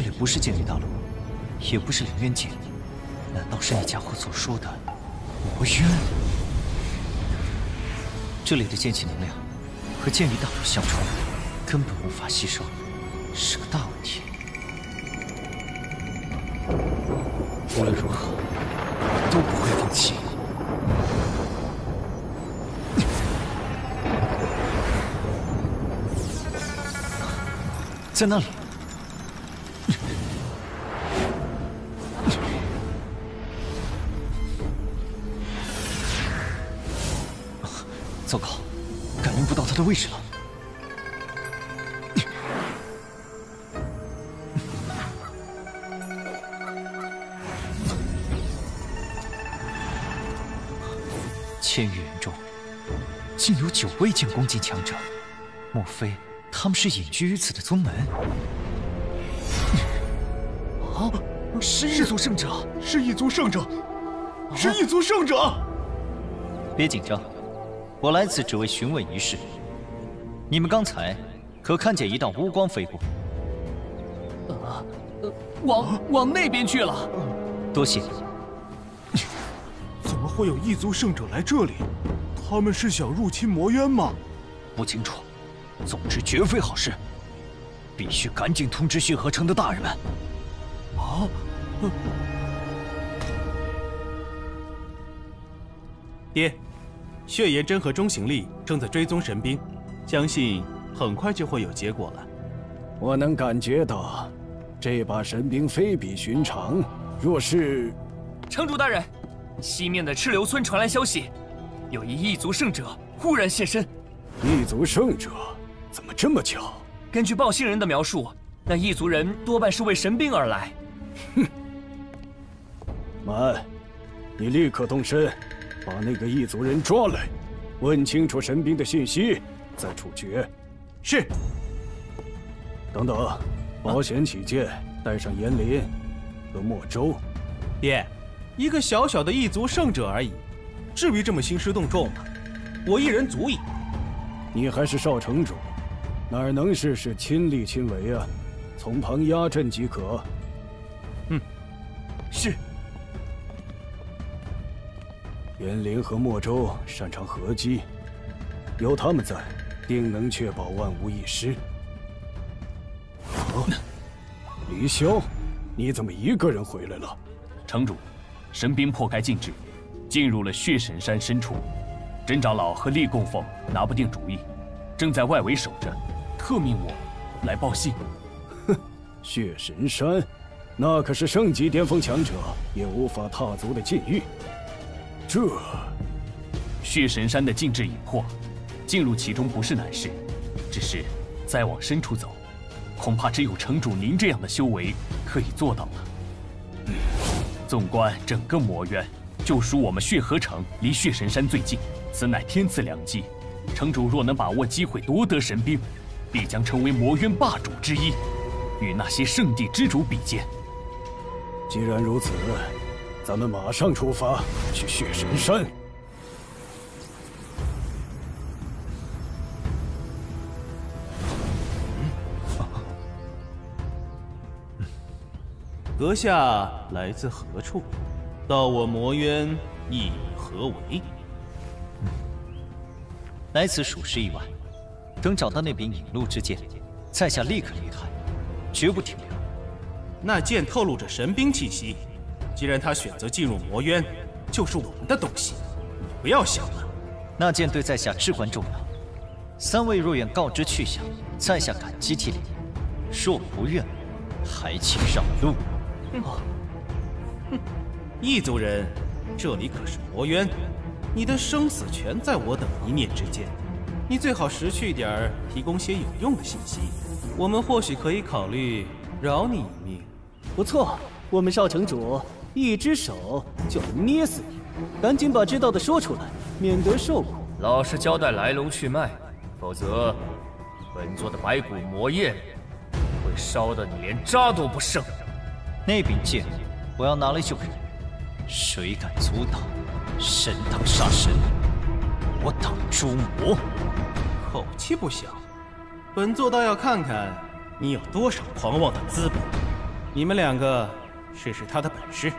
这里不是剑里大陆，也不是凌渊界，难道是那家伙所说的魔渊？这里的剑气能量和剑离大陆相冲，根本无法吸收，是个大问题。无论如何，都不会放弃。在那里，的位置了。千余人中，竟有九位剑宫境强者，莫非？他们是隐居于此的宗门。啊，是一族圣者，是一族圣者，是一族圣者。别紧张，我来此只为询问一事。你们刚才可看见一道乌光飞过？啊，往往那边去了。多谢。怎么会有异族圣者来这里？他们是想入侵魔渊吗？不清楚。总之，绝非好事，必须赶紧通知血河城的大人们。啊！爹，血炎真和钟行力正在追踪神兵，相信很快就会有结果了。我能感觉到，这把神兵非比寻常。若是，城主大人，西面的赤流村传来消息，有一异族圣者忽然现身。异族圣者。怎么这么巧？根据报信人的描述，那异族人多半是为神兵而来。哼！满，你立刻动身，把那个异族人抓来，问清楚神兵的信息，再处决。是。等等，保险起见，带上严林和莫周。爹，一个小小的异族圣者而已，至于这么兴师动众吗？我一人足矣。你还是少城主。哪能事事亲力亲为啊？从旁压阵即可。嗯，是。严林和莫周擅长合击，有他们在，定能确保万无一失。啊，李潇，你怎么一个人回来了？城主，神兵破开禁制，进入了血神山深处。真长老和厉供奉拿不定主意，正在外围守着。特命我来报信。哼，血神山，那可是圣级巅峰强者也无法踏足的禁域。这血神山的禁制已破，进入其中不是难事，只是再往深处走，恐怕只有城主您这样的修为可以做到了。纵观整个魔渊，就属我们血河城离血神山最近，此乃天赐良机。城主若能把握机会夺得神兵，必将成为魔渊霸主之一，与那些圣地之主比肩。既然如此，咱们马上出发去血神山。阁下来自何处？到我魔渊意以何为？来此属实已晚。等找到那柄引路之剑，在下立刻离开，绝不停留。那剑透露着神兵气息，既然他选择进入魔渊，就是我们的东西。你不要想了。那剑对在下至关重要，三位若愿告知去向，在下感激涕零；若不愿，还请让路。哼，异族人，这里可是魔渊，你的生死全在我等一念之间。你最好识趣点儿，提供些有用的信息，我们或许可以考虑饶你一命。不错，我们少城主一只手就能捏死你，赶紧把知道的说出来，免得受苦。老实交代来龙去脉，否则本座的白骨魔焰会烧得你连渣都不剩。那柄剑，我要拿来就给你，谁敢阻挡，神挡杀神，我挡诛魔。口气不小，本座倒要看看你有多少狂妄的资本。你们两个试试他的本事。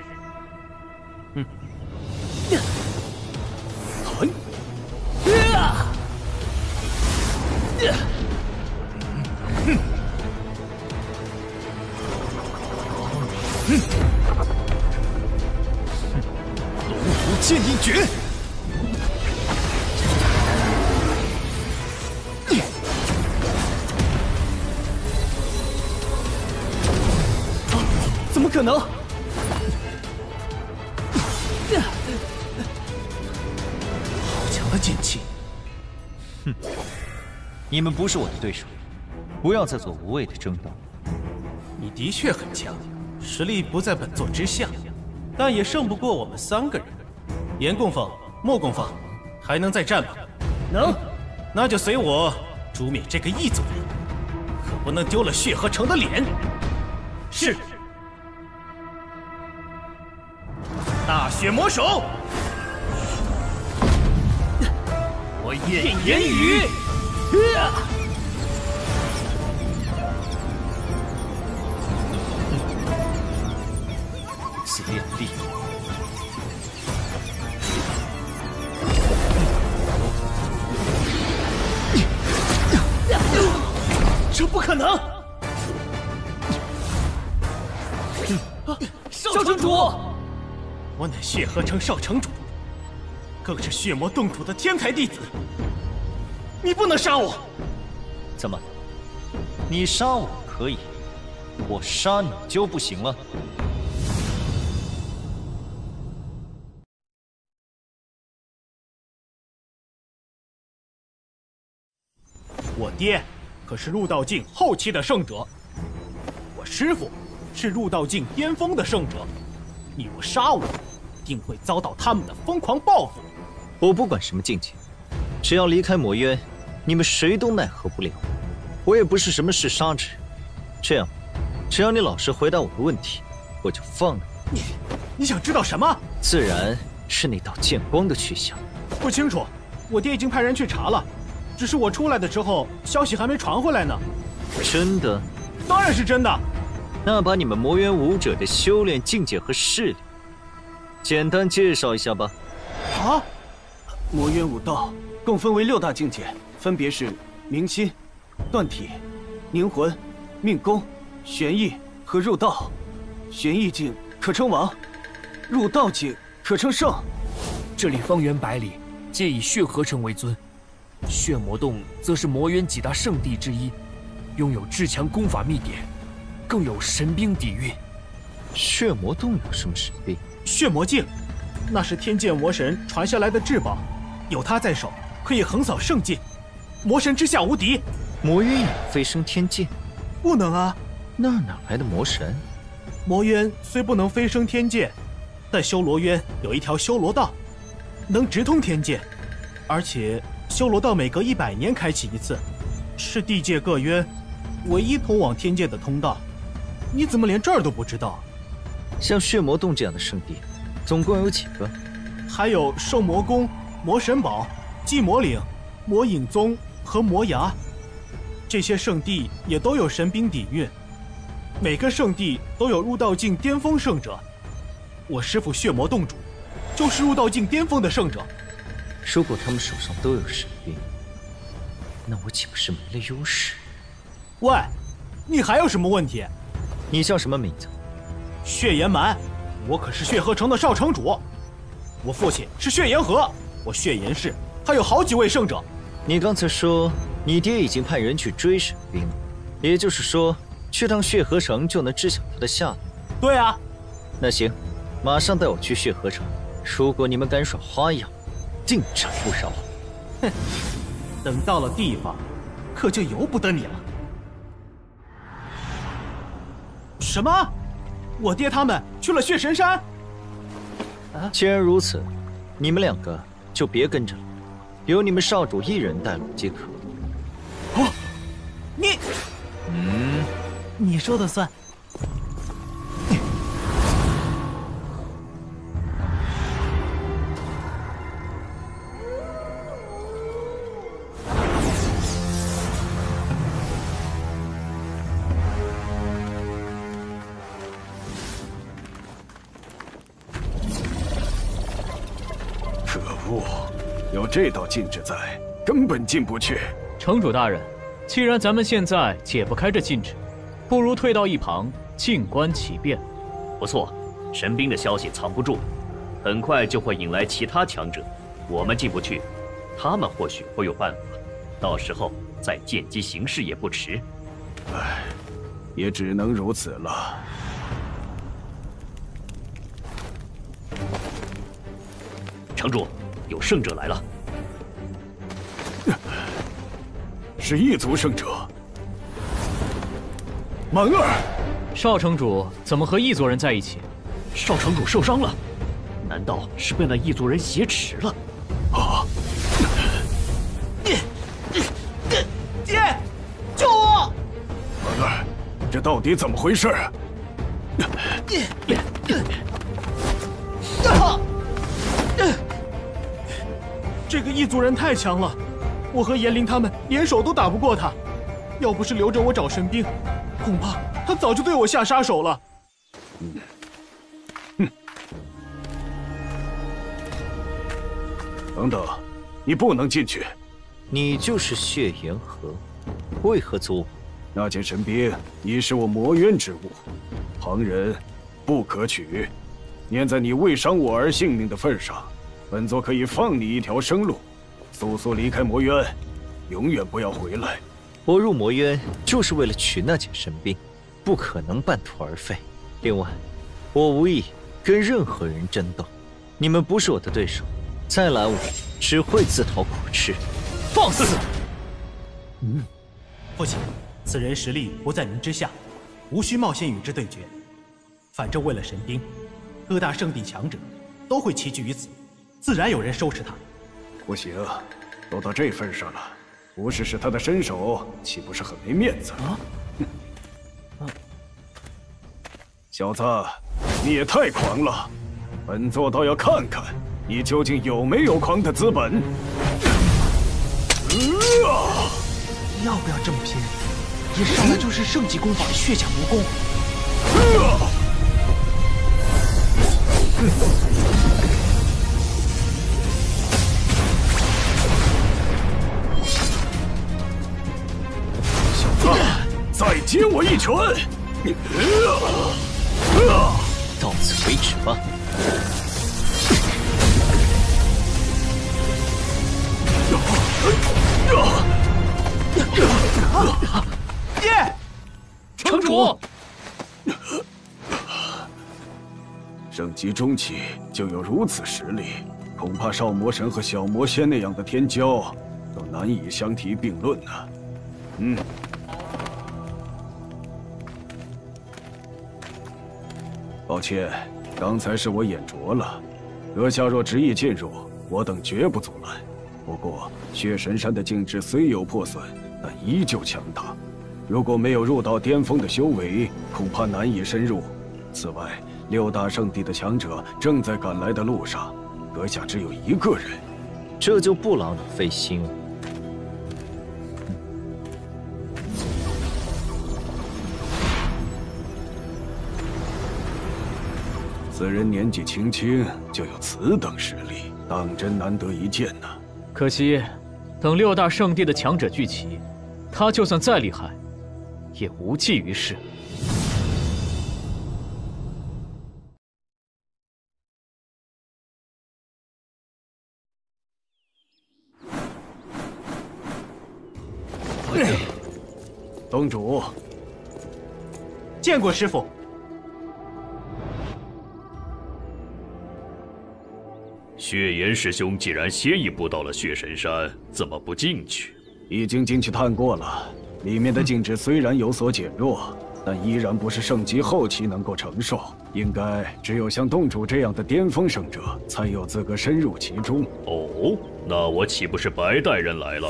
嗯。龙虎剑影诀，怎么可能？好强的剑气！哼，你们不是我的对手，不要再做无谓的争斗。你的确很强，实力不在本座之下，但也胜不过我们三个人。严供奉、莫供奉，还能再战吗？能，那就随我诛灭这个异族人，可不能丢了血河城的脸。是。大血魔手，我焰炎雨。此练力，这不可能！少城主，我乃血河城少城主，更是血魔洞主的天才弟子。你不能杀我！怎么？你杀我可以，我杀你就不行了？爹可是入道境后期的圣者，我师父是入道境巅峰的圣者。你若杀我，定会遭到他们的疯狂报复。我不管什么境界，只要离开魔渊，你们谁都奈何不了。我也不是什么嗜杀之人，这样，只要你老实回答我的问题，我就放了你。你你想知道什么？自然是那道剑光的去向。不清楚，我爹已经派人去查了。只是我出来的时候，消息还没传回来呢。真的？当然是真的。那把你们魔渊武者的修炼境界和势力，简单介绍一下吧。啊！魔渊武道共分为六大境界，分别是明心、断体、凝魂、命宫、玄意和入道。玄意境可称王，入道境可称圣。这里方圆百里，皆以血河城为尊。血魔洞则是魔渊几大圣地之一，拥有至强功法秘典，更有神兵底蕴。血魔洞有什么神兵？血魔镜，那是天界魔神传下来的至宝，有它在手，可以横扫圣界，魔神之下无敌。魔渊能飞升天界？不能啊！那哪来的魔神？魔渊虽不能飞升天界，但修罗渊有一条修罗道，能直通天界，而且。修罗道每隔一百年开启一次，是地界各渊唯一通往天界的通道。你怎么连这儿都不知道？像血魔洞这样的圣地，总共有几个？还有兽魔宫、魔神堡、寂魔岭、魔影宗和魔崖，这些圣地也都有神兵底蕴。每个圣地都有入道境巅峰圣者。我师父血魔洞主，就是入道境巅峰的圣者。如果他们手上都有神兵，那我岂不是没了优势？喂，你还有什么问题？你叫什么名字？血炎蛮，我可是血河城的少城主。我父亲是血炎河，我血炎氏还有好几位圣者。你刚才说你爹已经派人去追神兵了，也就是说去趟血河城就能知晓他的下落。对啊。那行，马上带我去血河城。如果你们敢耍花样，尽斩不少！哼，等到了地方，可就由不得你了。什么？我爹他们去了血神山？既然如此，你们两个就别跟着了，由你们少主一人带路即可。哦，你……嗯，你说的算。这道禁制在，根本进不去。城主大人，既然咱们现在解不开这禁制，不如退到一旁静观其变。不错，神兵的消息藏不住，很快就会引来其他强者。我们进不去，他们或许会有办法，到时候再见机行事也不迟。唉，也只能如此了。城主，有圣者来了。是异族圣者，满儿。少城主怎么和异族人在一起？少城主受伤了，难道是被那异族人挟持了？啊！爹，救我！满儿，这到底怎么回事啊？这个异族人太强了，我和严灵他们联手都打不过他。要不是留着我找神兵，恐怕他早就对我下杀手了。哼！等等，你不能进去。你就是血岩河，为何阻我？那件神兵已是我魔渊之物，旁人不可取。念在你未伤我儿性命的份上。本座可以放你一条生路，速速离开魔渊，永远不要回来。我入魔渊就是为了取那件神兵，不可能半途而废。另外，我无意跟任何人争斗，你们不是我的对手，再拦我只会自讨苦吃。放肆！嗯，父亲，此人实力不在您之下，无需冒险与之对决。反正为了神兵，各大圣地强者都会齐聚于此。自然有人收拾他。不行，都到这份上了，不试试他的身手，岂不是很没面子？啊！小子，你也太狂了！本座倒要看看你究竟有没有狂的资本。要不要这么拼？一上来就是圣级功法的血甲魔功。拳！到此为止吧。爹，城主，圣级中期就有如此实力，恐怕少魔神和小魔仙那样的天骄都难以相提并论呢。嗯。抱歉，刚才是我眼拙了。阁下若执意进入，我等绝不阻拦。不过，血神山的境制虽有破损，但依旧强大。如果没有入到巅峰的修为，恐怕难以深入。此外，六大圣地的强者正在赶来的路上，阁下只有一个人，这就不劳你费心了。此人年纪轻轻就有此等实力，当真难得一见呐。可惜，等六大圣地的强者聚齐，他就算再厉害，也无济于事。宗主，见过师傅。血岩师兄既然先一步到了血神山，怎么不进去？已经进去探过了，里面的禁制虽然有所减弱，但依然不是圣级后期能够承受。应该只有像洞主这样的巅峰圣者，才有资格深入其中。哦，那我岂不是白带人来了？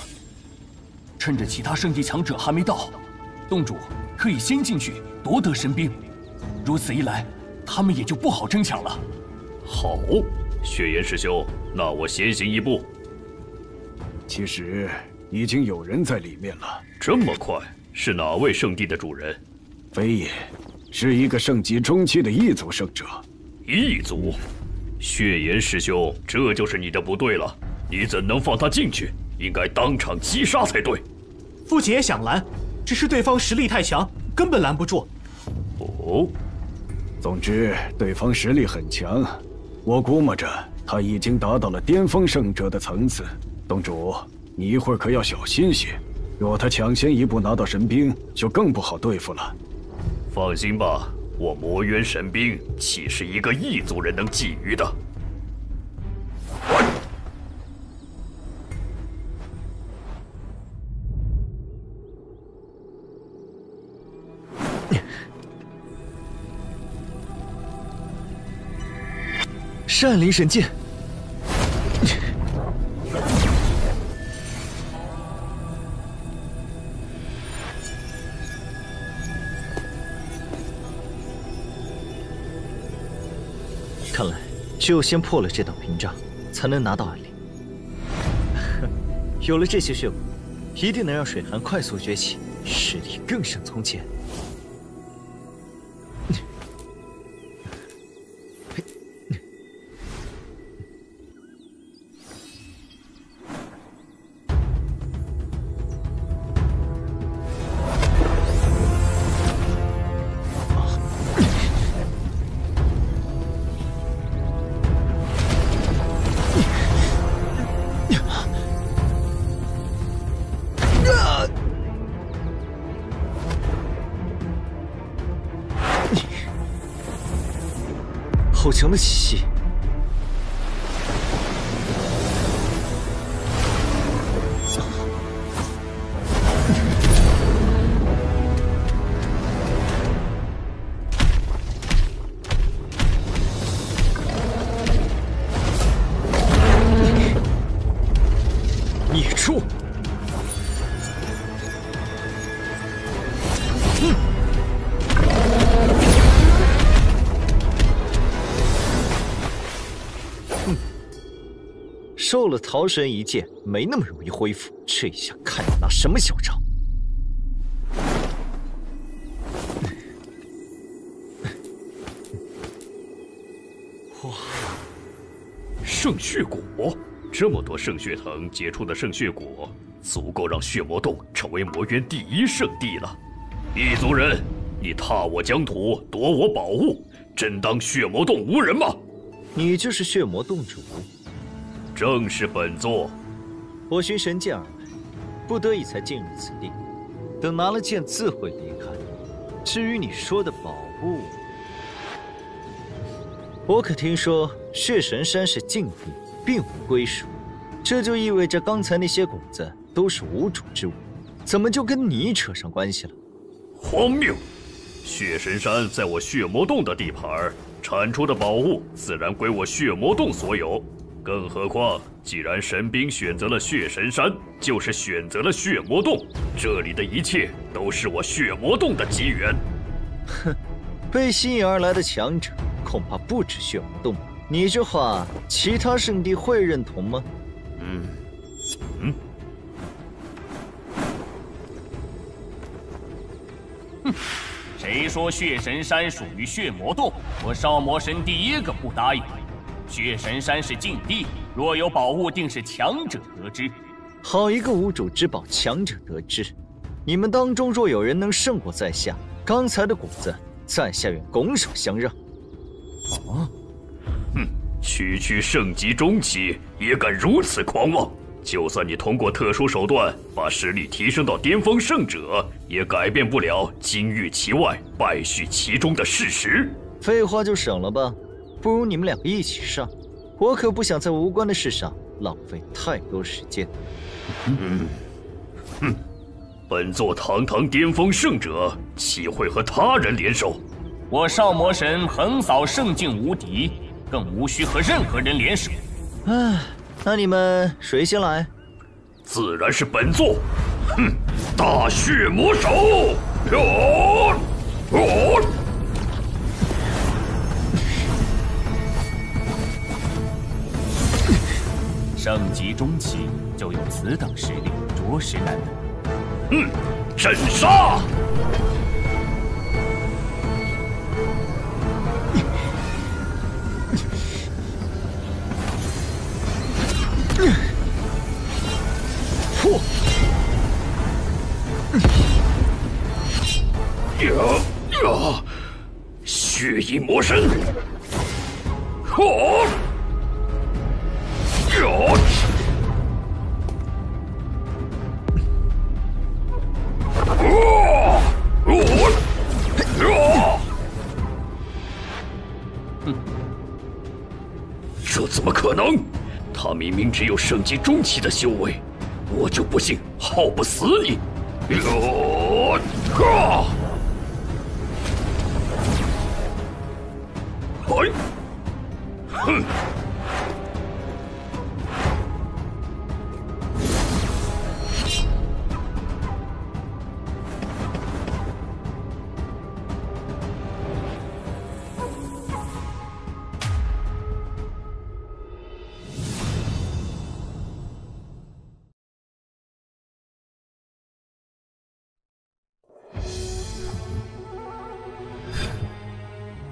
趁着其他圣地强者还没到，洞主可以先进去夺得神兵，如此一来，他们也就不好争抢了。好。血岩师兄，那我先行一步。其实已经有人在里面了。这么快？是哪位圣地的主人？非也，是一个圣级中期的异族圣者。异族？血岩师兄，这就是你的不对了，你怎能放他进去？应该当场击杀才对。父亲也想拦，只是对方实力太强，根本拦不住。哦，总之对方实力很强，我估摸着他已经达到了巅峰圣者的层次。洞主，你一会儿可要小心些，若他抢先一步拿到神兵，就更不好对付了。放心吧，我魔渊神兵岂是一个异族人能觊觎的？善灵神剑。看来，只有先破了这道屏障，才能拿到暗灵。有了这些血骨，一定能让水寒快速崛起，实力更胜从前。好强的气息！桃神一剑，没那么容易恢复。这一下看你拿什么嚣张！哇，圣血果，这么多圣血藤结出的圣血果，足够让血魔洞成为魔渊第一圣地了。异族人，你踏我疆土，夺我宝物，真当血魔洞无人吗？你就是血魔洞主。正是本座，我寻神剑而来，不得已才进入此地。等拿了剑，自会离开。至于你说的宝物，我可听说血神山是禁地，并无归属。这就意味着刚才那些果子都是无主之物，怎么就跟你扯上关系了？荒谬！血神山在我血魔洞的地盘，产出的宝物自然归我血魔洞所有。更何况，既然神兵选择了血神山，就是选择了血魔洞。这里的一切都是我血魔洞的机缘。哼，被吸引而来的强者恐怕不止血魔洞。你这话，其他圣地会认同吗？嗯，嗯。哼，谁说血神山属于血魔洞？我少魔神第一个不答应。血神山是禁地，若有宝物，定是强者得之。好一个无主之宝，强者得之！你们当中若有人能胜过在下，刚才的果子，在下愿拱手相让。啊！哼，区区圣级中期也敢如此狂妄！就算你通过特殊手段把实力提升到巅峰圣者，也改变不了金玉其外，败絮其中的事实。废话就省了吧。不如你们两个一起上，我可不想在无关的事上浪费太多时间。嗯，哼，本座堂堂巅峰圣者，岂会和他人联手？我少魔神横扫圣境无敌，更无需和任何人联手。唉，那你们谁先来？自然是本座。哼，大血魔手！哟，哦。盛极中期就有此等实力着实难得。嗯斩杀你你血影魔神！嚯这怎么可能？他明明只有圣级中期的修为，我就不信耗不死你！哟！哈！哼！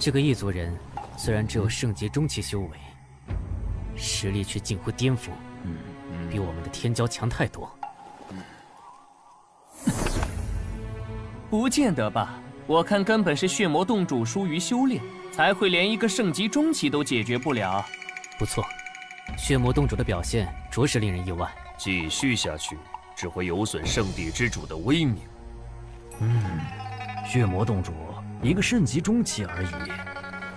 这个异族人虽然只有圣级中期修为，实力却近乎巅峰，比我们的天骄强太多。不见得吧？我看根本是血魔洞主疏于修炼，才会连一个圣级中期都解决不了。不错，血魔洞主的表现着实令人意外。继续下去，只会有损圣地之主的威名。嗯，血魔洞主。一个圣级中期而已，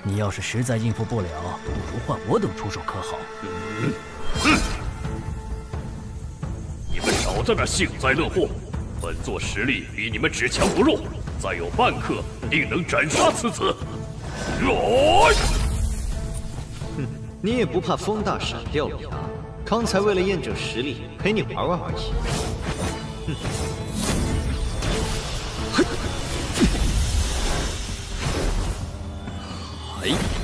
你要是实在应付不了，不如换我等出手，可好？你们少在那幸灾乐祸！本座实力比你们只强不弱，再有半刻，定能斩杀此子！来哼，你也不怕风大闪掉了牙？刚才为了验证实力，陪你玩玩而已。哼。哎！天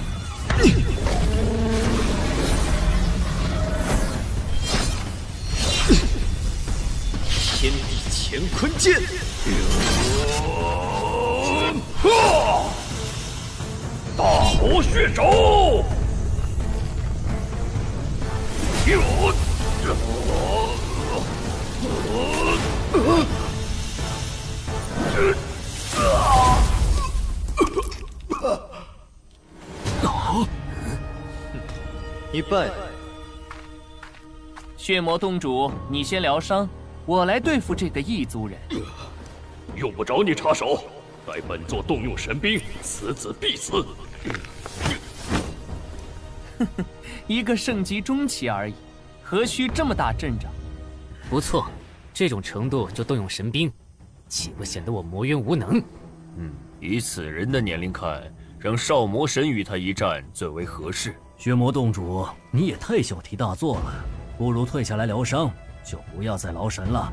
血魔洞主，你先疗伤，我来对付这个异族人。用不着你插手，待本座动用神兵，此子必死。哼哼，一个圣级中期而已，何须这么大阵仗？不错，这种程度就动用神兵，岂不显得我魔渊无能？嗯，以此人的年龄看，让少魔神与他一战最为合适。血魔洞主，你也太小题大做了，不如退下来疗伤，就不要再劳神了。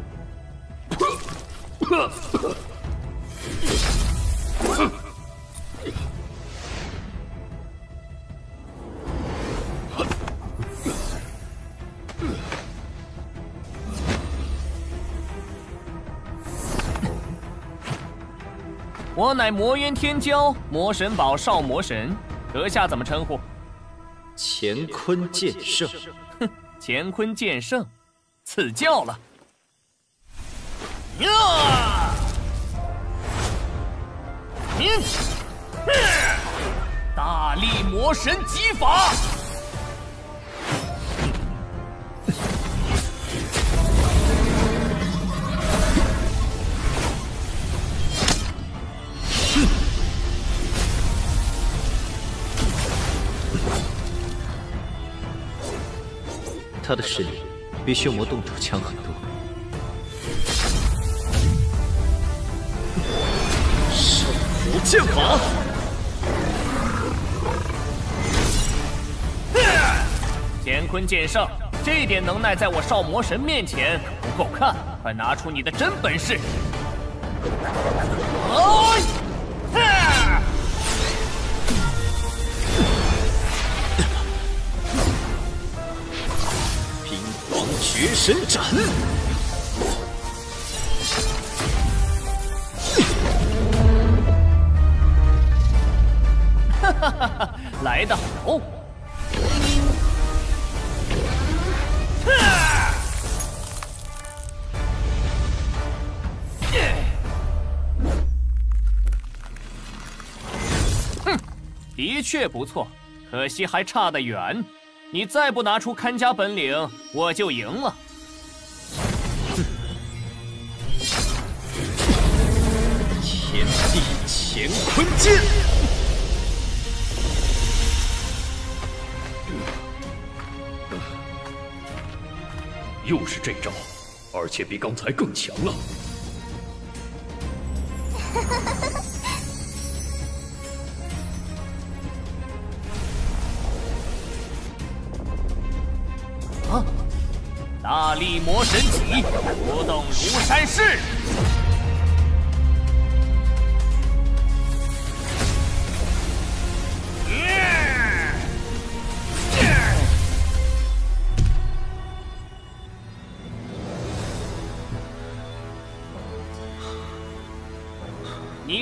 我乃魔渊天骄，魔神堡少魔神，阁下怎么称呼？乾坤剑圣，哼，乾坤剑圣，赐教了。呀！您，大力魔神击法。他的实力比血魔洞主强很多。圣符剑法，乾坤剑圣，这点能耐在我少魔神面前可不够看，快拿出你的真本事！神斩！哈哈哈哈！来得好！哼！的确不错，可惜还差得远。你再不拿出看家本领，我就赢了。又是这招，而且比刚才更强了。啊！大力魔神戟，不动如山势。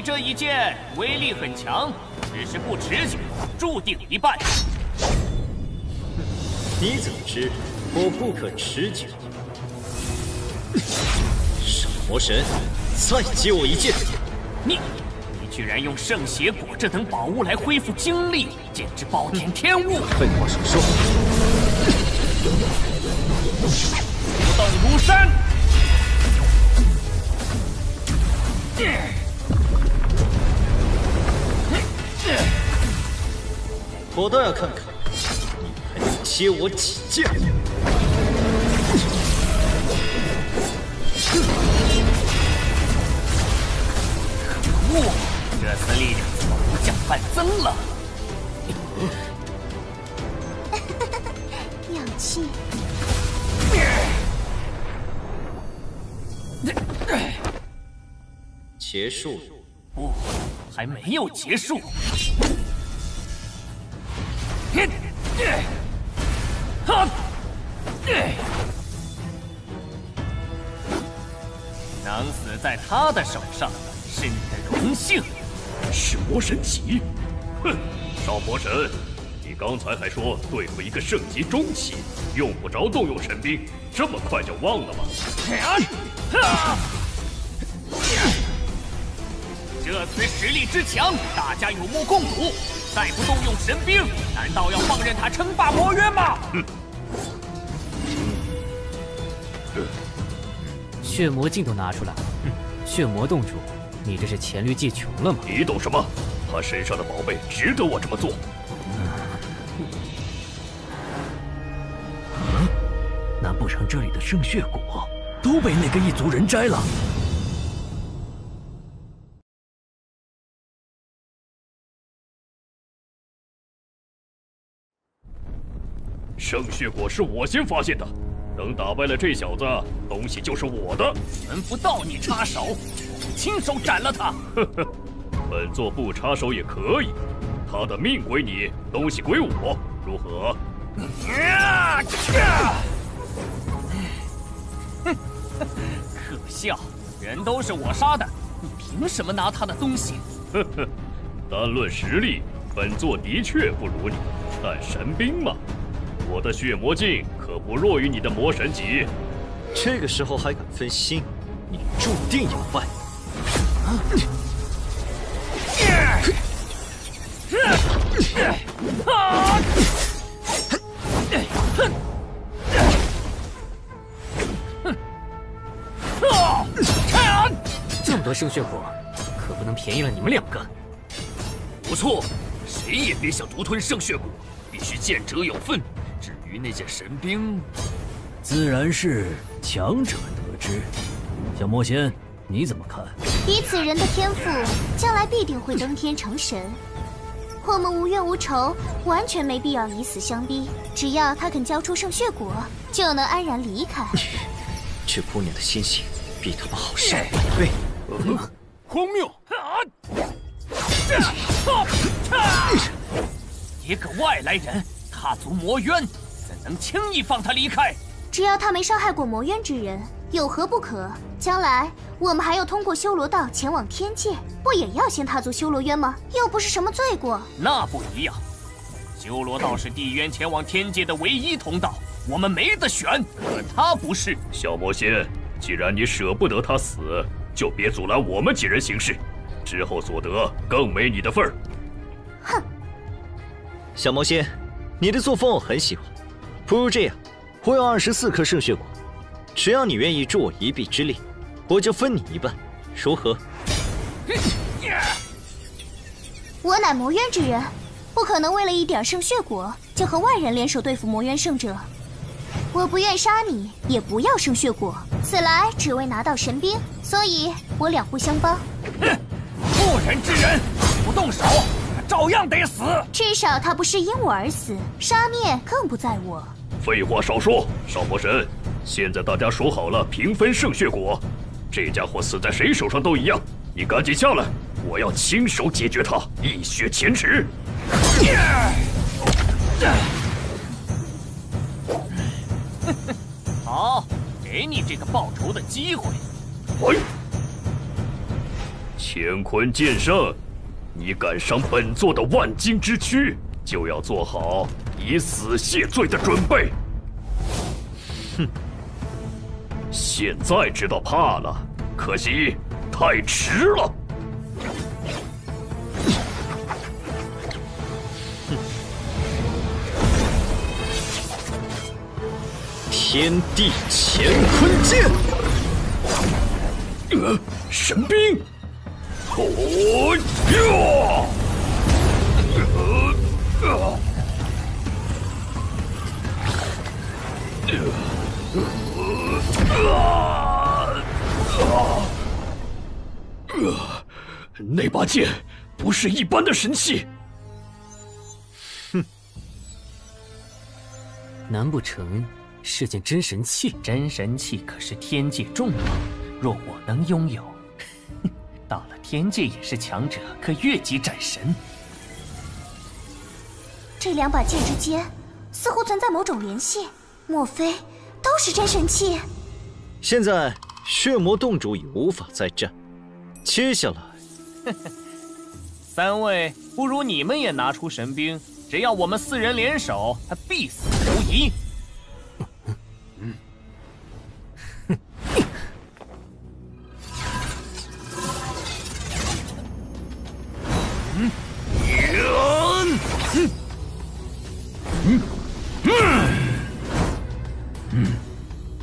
你这一剑威力很强，只是不持久，注定一败。你怎么知我不可持久？傻魔神，再接我一剑！你，你居然用圣血果这等宝物来恢复精力，简直暴殄天物！废话少说，不动如山。我倒要看看你还能接我几剑！可恶，这次力量怎么不降反增了？妙气！结束了？不，还没有结束。他的手上是你的荣幸。是魔神级？哼，少魔神，你刚才还说对付一个圣级中期用不着动用神兵，这么快就忘了吗？这次实力之强，大家有目共睹。再不动用神兵，难道要放任他称霸魔渊吗？哼！血魔镜都拿出来了。血魔洞主，你这是黔驴技穷了吗？你懂什么？他身上的宝贝值得我这么做？嗯？难不成这里的圣血果都被那个异族人摘了？圣血果是我先发现的，等打败了这小子，东西就是我的。轮不到你插手，亲手斩了他。呵呵，本座不插手也可以，他的命归你，东西归我，如何？可笑，人都是我杀的，你凭什么拿他的东西？呵呵，单论实力，本座的确不如你，但神兵嘛。我的血魔镜可不弱于你的魔神级，这个时候还敢分心，你注定要败。这么多圣血果，可不能便宜了你们两个。不错，谁也别想独吞圣血果，必须见者有份。至于那件神兵，自然是强者得之。小魔仙，你怎么看？以此人的天赋，将来必定会登天成神。我们无冤无仇，完全没必要以死相逼。只要他肯交出圣血果，就能安然离开。这姑娘的心性比他们好上百倍。荒谬！一个外来人。踏足魔渊，怎能轻易放他离开？只要他没伤害过魔渊之人，有何不可？将来我们还要通过修罗道前往天界，不也要先踏足修罗渊吗？又不是什么罪过。那不一样，修罗道是地渊前往天界的唯一通道，我们没得选。可他不是。小魔仙，既然你舍不得他死，就别阻拦我们几人行事，之后所得更没你的份儿。哼。小魔仙，你的作风我很喜欢。不如这样，我有二十四颗圣血果，只要你愿意助我一臂之力，我就分你一半，如何？我乃魔渊之人，不可能为了一点圣血果就和外人联手对付魔渊圣者。我不愿杀你，也不要圣血果，此来只为拿到神兵，所以我两不相帮。哼，不仁之人，不动手，照样得死。至少他不是因我而死，杀灭更不在我。废话少说，少魔神，现在大家数好了平分圣血果，这家伙死在谁手上都一样，你赶紧下来，我要亲手解决他，一雪前耻。好，给你这个报仇的机会。喂，乾坤剑圣，你敢伤本座的万金之躯，就要做好以死谢罪的准备。哼，现在知道怕了，可惜太迟了。天地乾坤剑，呃，神兵，哦哟，呃呃那把剑不是一般的神器。哼，难不成？是件真神器，真神器可是天界重宝，若我能拥有，到了天界也是强者，可越级斩神。这两把剑之间似乎存在某种联系，莫非都是真神器？现在血魔洞主已无法再战，接下来，三位不如你们也拿出神兵，只要我们四人联手，他必死无疑。嗯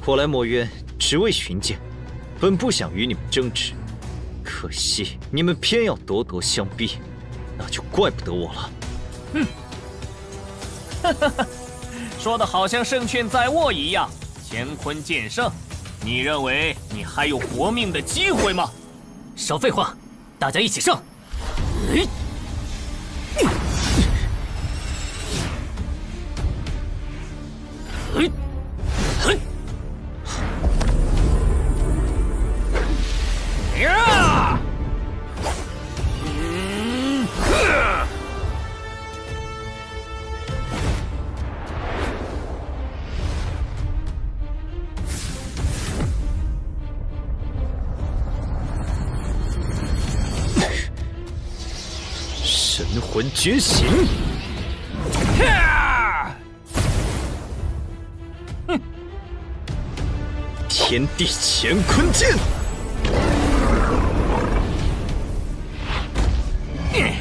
我来墨渊只为寻剑，本不想与你们争执，可惜你们偏要咄咄相逼，那就怪不得我了。哼，哈哈哈，说的好像胜券在握一样。乾坤剑圣，你认为你还有活命的机会吗？少废话，大家一起上！嘿！呀！嗯！神魂觉醒！天地乾坤剑！哎！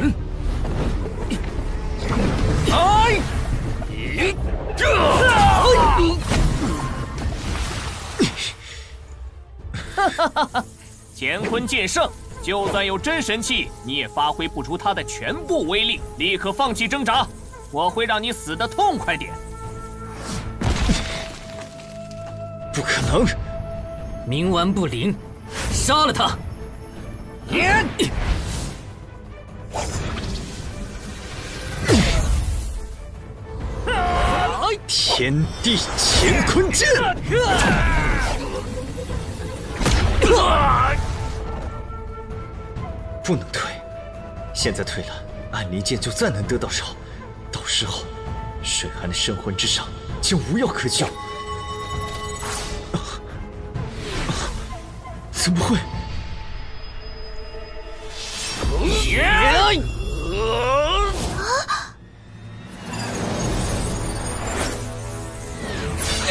哈哈哈哈！乾坤剑圣。就算有真神器，你也发挥不出它的全部威力。立刻放弃挣扎，我会让你死的痛快点。不可能！冥顽不灵，杀了他！天地乾坤剑！不能退，现在退了，暗离剑就再难得到手，到时候水寒的圣魂之上将无药可救。怎么会？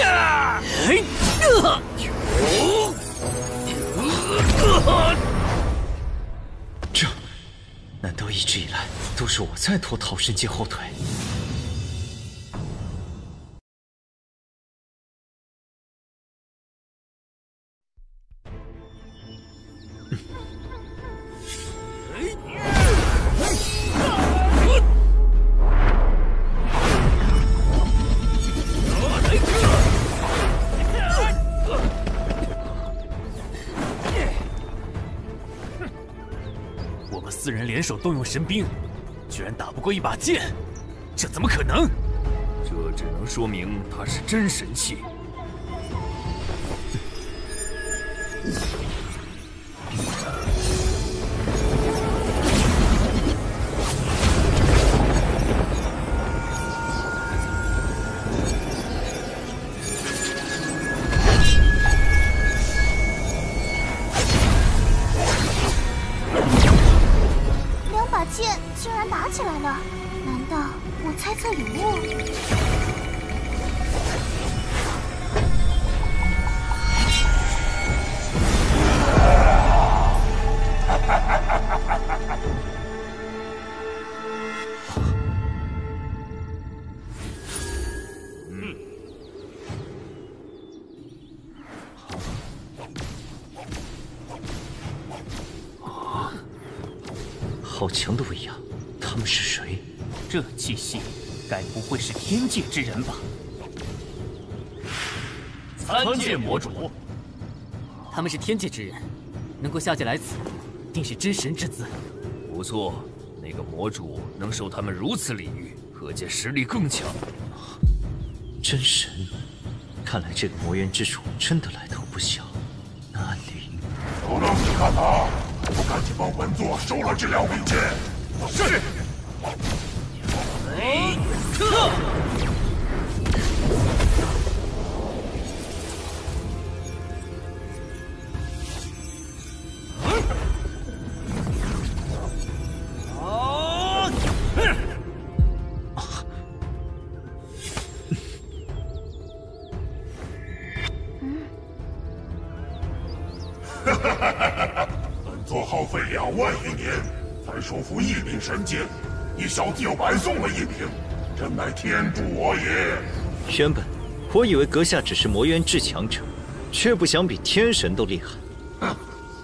啊这，难道一直以来都是我在拖陶神剑后腿？手动用神兵，居然打不过一把剑，这怎么可能？这只能说明他是真神器。天界之人吧？参见魔主。他们是天界之人，能够下界来此，定是真神之资。不错，那个魔主能受他们如此礼遇，可见实力更强。真神，看来这个魔渊之主真的来头不小。那里，有能你看他，我赶紧帮本座收了这两柄剑。是。哎，撤！啊！本座耗费两万余年，才收服一柄神剑，你小子又白送了一瓶，真乃天助我也！原本我以为阁下只是魔渊至强者，却不想比天神都厉害。哼，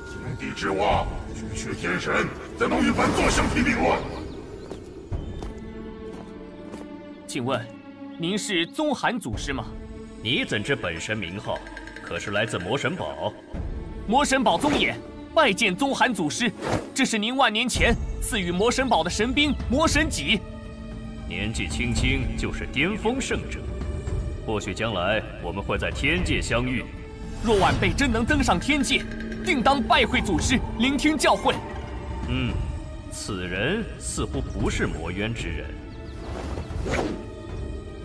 井底之蛙，区区天神，怎能与本座相提并论？请问，您是宗寒祖师吗？你怎知本神名号？可是来自魔神堡？魔神堡宗衍，拜见宗寒祖师。这是您万年前赐予魔神堡的神兵魔神戟。年纪轻轻就是巅峰圣者，或许将来我们会在天界相遇。若晚辈真能登上天界，定当拜会祖师，聆听教诲。嗯，此人似乎不是魔渊之人。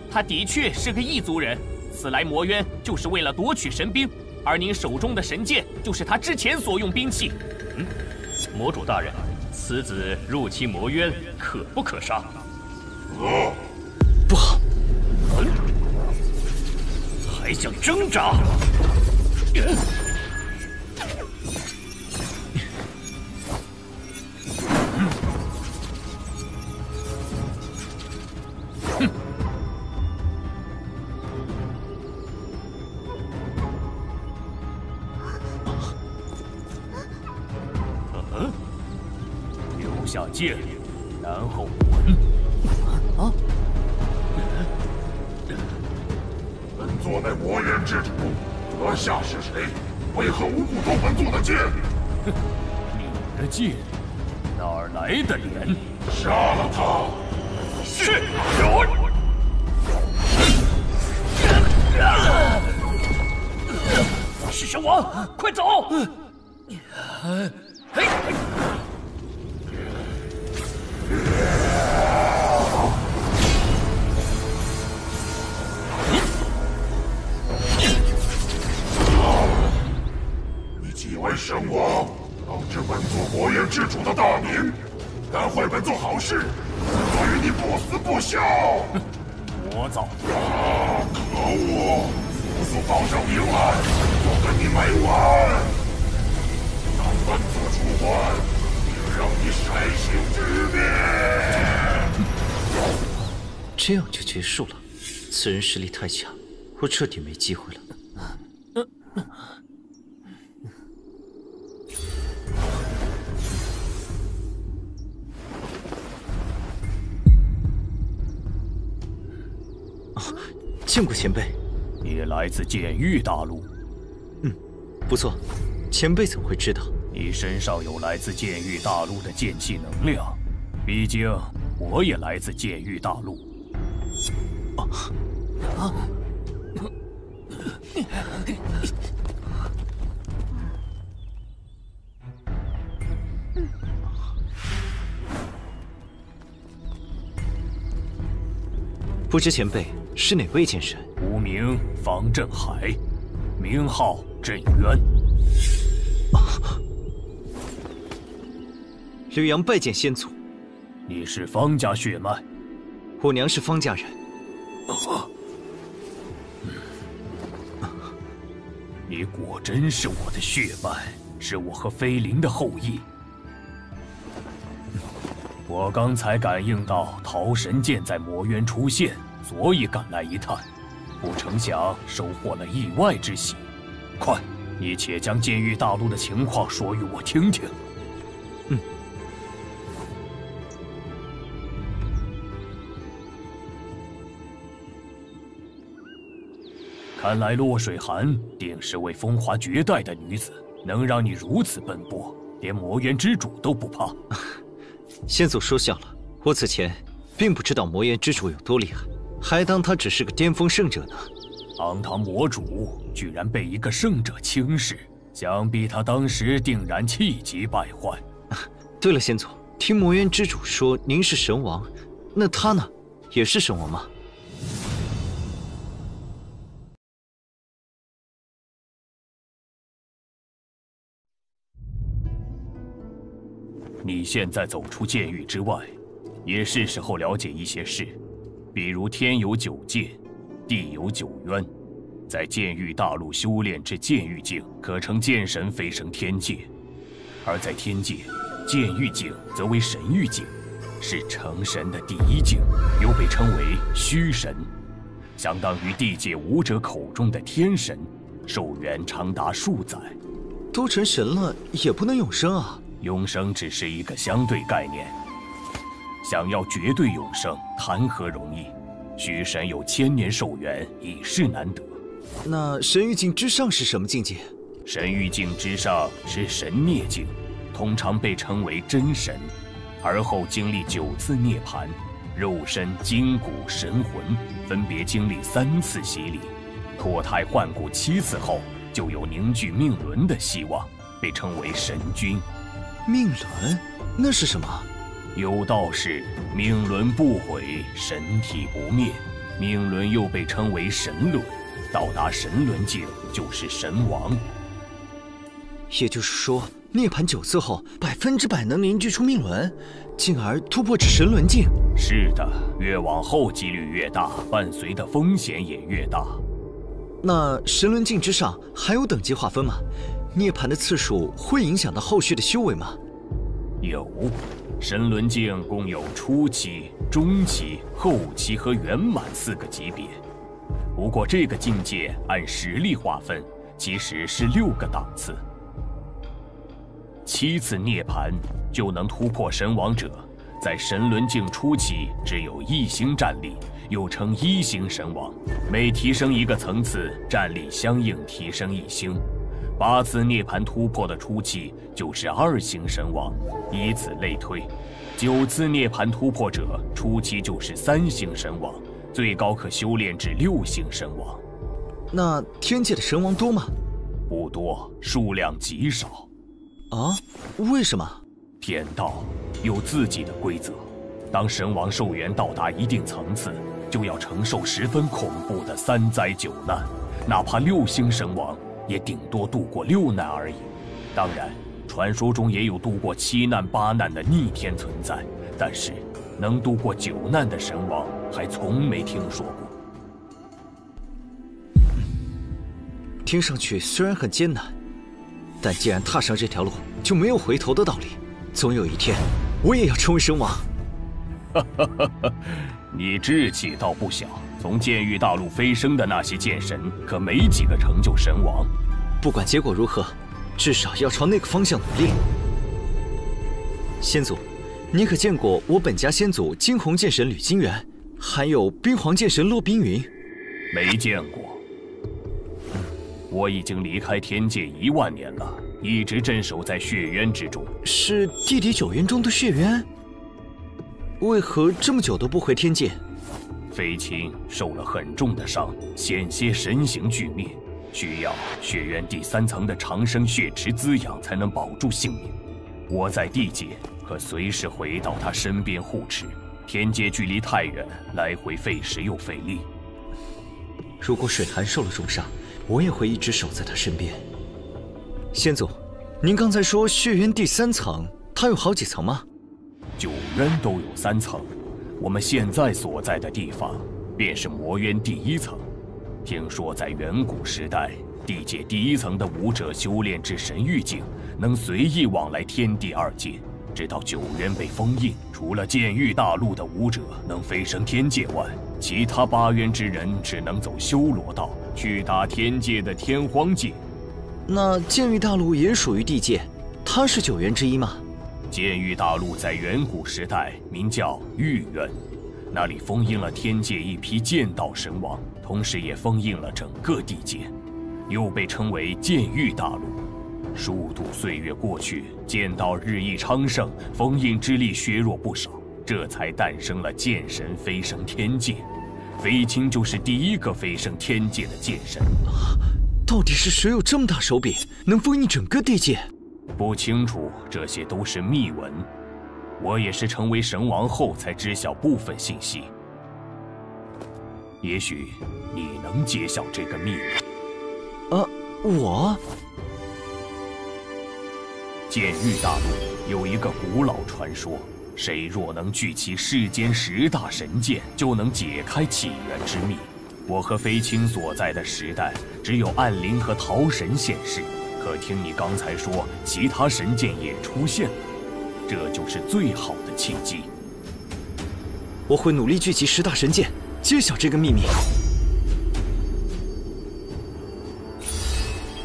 他的确是个异族人，此来魔渊就是为了夺取神兵，而您手中的神剑就是他之前所用兵器。嗯，魔主大人，此子入其魔渊，可不可杀？呃，不好！嗯，还想挣扎？哼！这样就结束了？此人实力太强，我彻底没机会了。见过前辈，你来自剑域大陆。嗯，不错。前辈怎么会知道？你身上有来自剑域大陆的剑气能量，毕竟我也来自剑域大陆。啊！不知前辈是哪位剑神？无名方振海，名号镇渊。吕阳拜见先祖。你是方家血脉？我娘是方家人。你果真是我的血脉，是我和飞灵的后裔。我刚才感应到桃神剑在魔渊出现，所以赶来一探，不成想收获了意外之喜。快，你且将剑域大陆的情况说与我听听。看来洛水寒定是位风华绝代的女子，能让你如此奔波，连魔渊之主都不怕。先祖说笑了，我此前并不知道魔渊之主有多厉害，还当他只是个巅峰圣者呢。堂堂魔主居然被一个圣者轻视，想必他当时定然气急败坏。对了，先祖，听魔渊之主说您是神王，那他呢，也是神王吗？你现在走出剑域之外，也是时候了解一些事，比如天有九界，地有九渊，在剑域大陆修炼至剑域境，可称剑神飞升天界；而在天界，剑域境则为神域境，是成神的第一境，又被称为虚神，相当于地界武者口中的天神，寿元长达数载。都成神了，也不能永生啊！永生只是一个相对概念，想要绝对永生，谈何容易？虚神有千年寿元，已是难得。那神域境之上是什么境界？神域境之上是神涅境，通常被称为真神，而后经历九次涅槃，肉身、筋骨、神魂分别经历三次洗礼，脱胎换骨七次后，就有凝聚命轮的希望，被称为神君。命轮，那是什么？有道是命轮不毁，神体不灭。命轮又被称为神轮，到达神轮境就是神王。也就是说，涅槃九次后，百分之百能凝聚出命轮，进而突破至神轮境。是的，越往后几率越大，伴随的风险也越大。那神轮境之上还有等级划分吗？涅槃的次数会影响到后续的修为吗？有，神轮境共有初期、中期、后期和圆满四个级别。不过这个境界按实力划分，其实是六个档次。七次涅槃就能突破神王者，在神轮境初期只有一星战力，又称一星神王。每提升一个层次，战力相应提升一星。八次涅槃突破的初期就是二星神王，以此类推；九次涅槃突破者初期就是三星神王，最高可修炼至六星神王。那天界的神王多吗？不多，数量极少。啊？为什么？天道有自己的规则，当神王寿元到达一定层次，就要承受十分恐怖的三灾九难，哪怕六星神王。也顶多度过六难而已。当然，传说中也有度过七难八难的逆天存在，但是能度过九难的神王还从没听说过。听上去虽然很艰难，但既然踏上这条路，就没有回头的道理。总有一天，我也要成为神王。哈哈哈哈你志气倒不小。从剑域大陆飞升的那些剑神，可没几个成就神王。不管结果如何，至少要朝那个方向努力。先祖，你可见过我本家先祖惊鸿剑神吕金元，还有冰皇剑神骆冰云？没见过。我已经离开天界一万年了，一直镇守在血渊之中。是地底九渊中的血渊？为何这么久都不回天界？飞禽受了很重的伤，险些神形俱灭，需要血渊第三层的长生血池滋养，才能保住性命。我在地界可随时回到他身边护持。天界距离太远，来回费时又费力。如果水寒受了重伤，我也会一直守在他身边。先祖，您刚才说血渊第三层，它有好几层吗？九渊都有三层，我们现在所在的地方便是魔渊第一层。听说在远古时代，地界第一层的武者修炼至神域境，能随意往来天地二界。直到九渊被封印，除了剑域大陆的武者能飞升天界外，其他八渊之人只能走修罗道去打天界的天荒界。那剑域大陆也属于地界，它是九渊之一吗？剑域大陆在远古时代名叫玉渊，那里封印了天界一批剑道神王，同时也封印了整个地界，又被称为剑域大陆。数度岁月过去，剑道日益昌盛，封印之力削弱不少，这才诞生了剑神飞升天界。飞青就是第一个飞升天界的剑神。到底是谁有这么大手笔，能封印整个地界？不清楚，这些都是秘闻。我也是成为神王后才知晓部分信息。也许你能揭晓这个秘密。呃，我。剑域大陆有一个古老传说，谁若能聚齐世间十大神剑，就能解开起源之秘。我和飞青所在的时代，只有暗灵和桃神现世。可听你刚才说，其他神剑也出现了，这就是最好的契机。我会努力聚集十大神剑，揭晓这个秘密。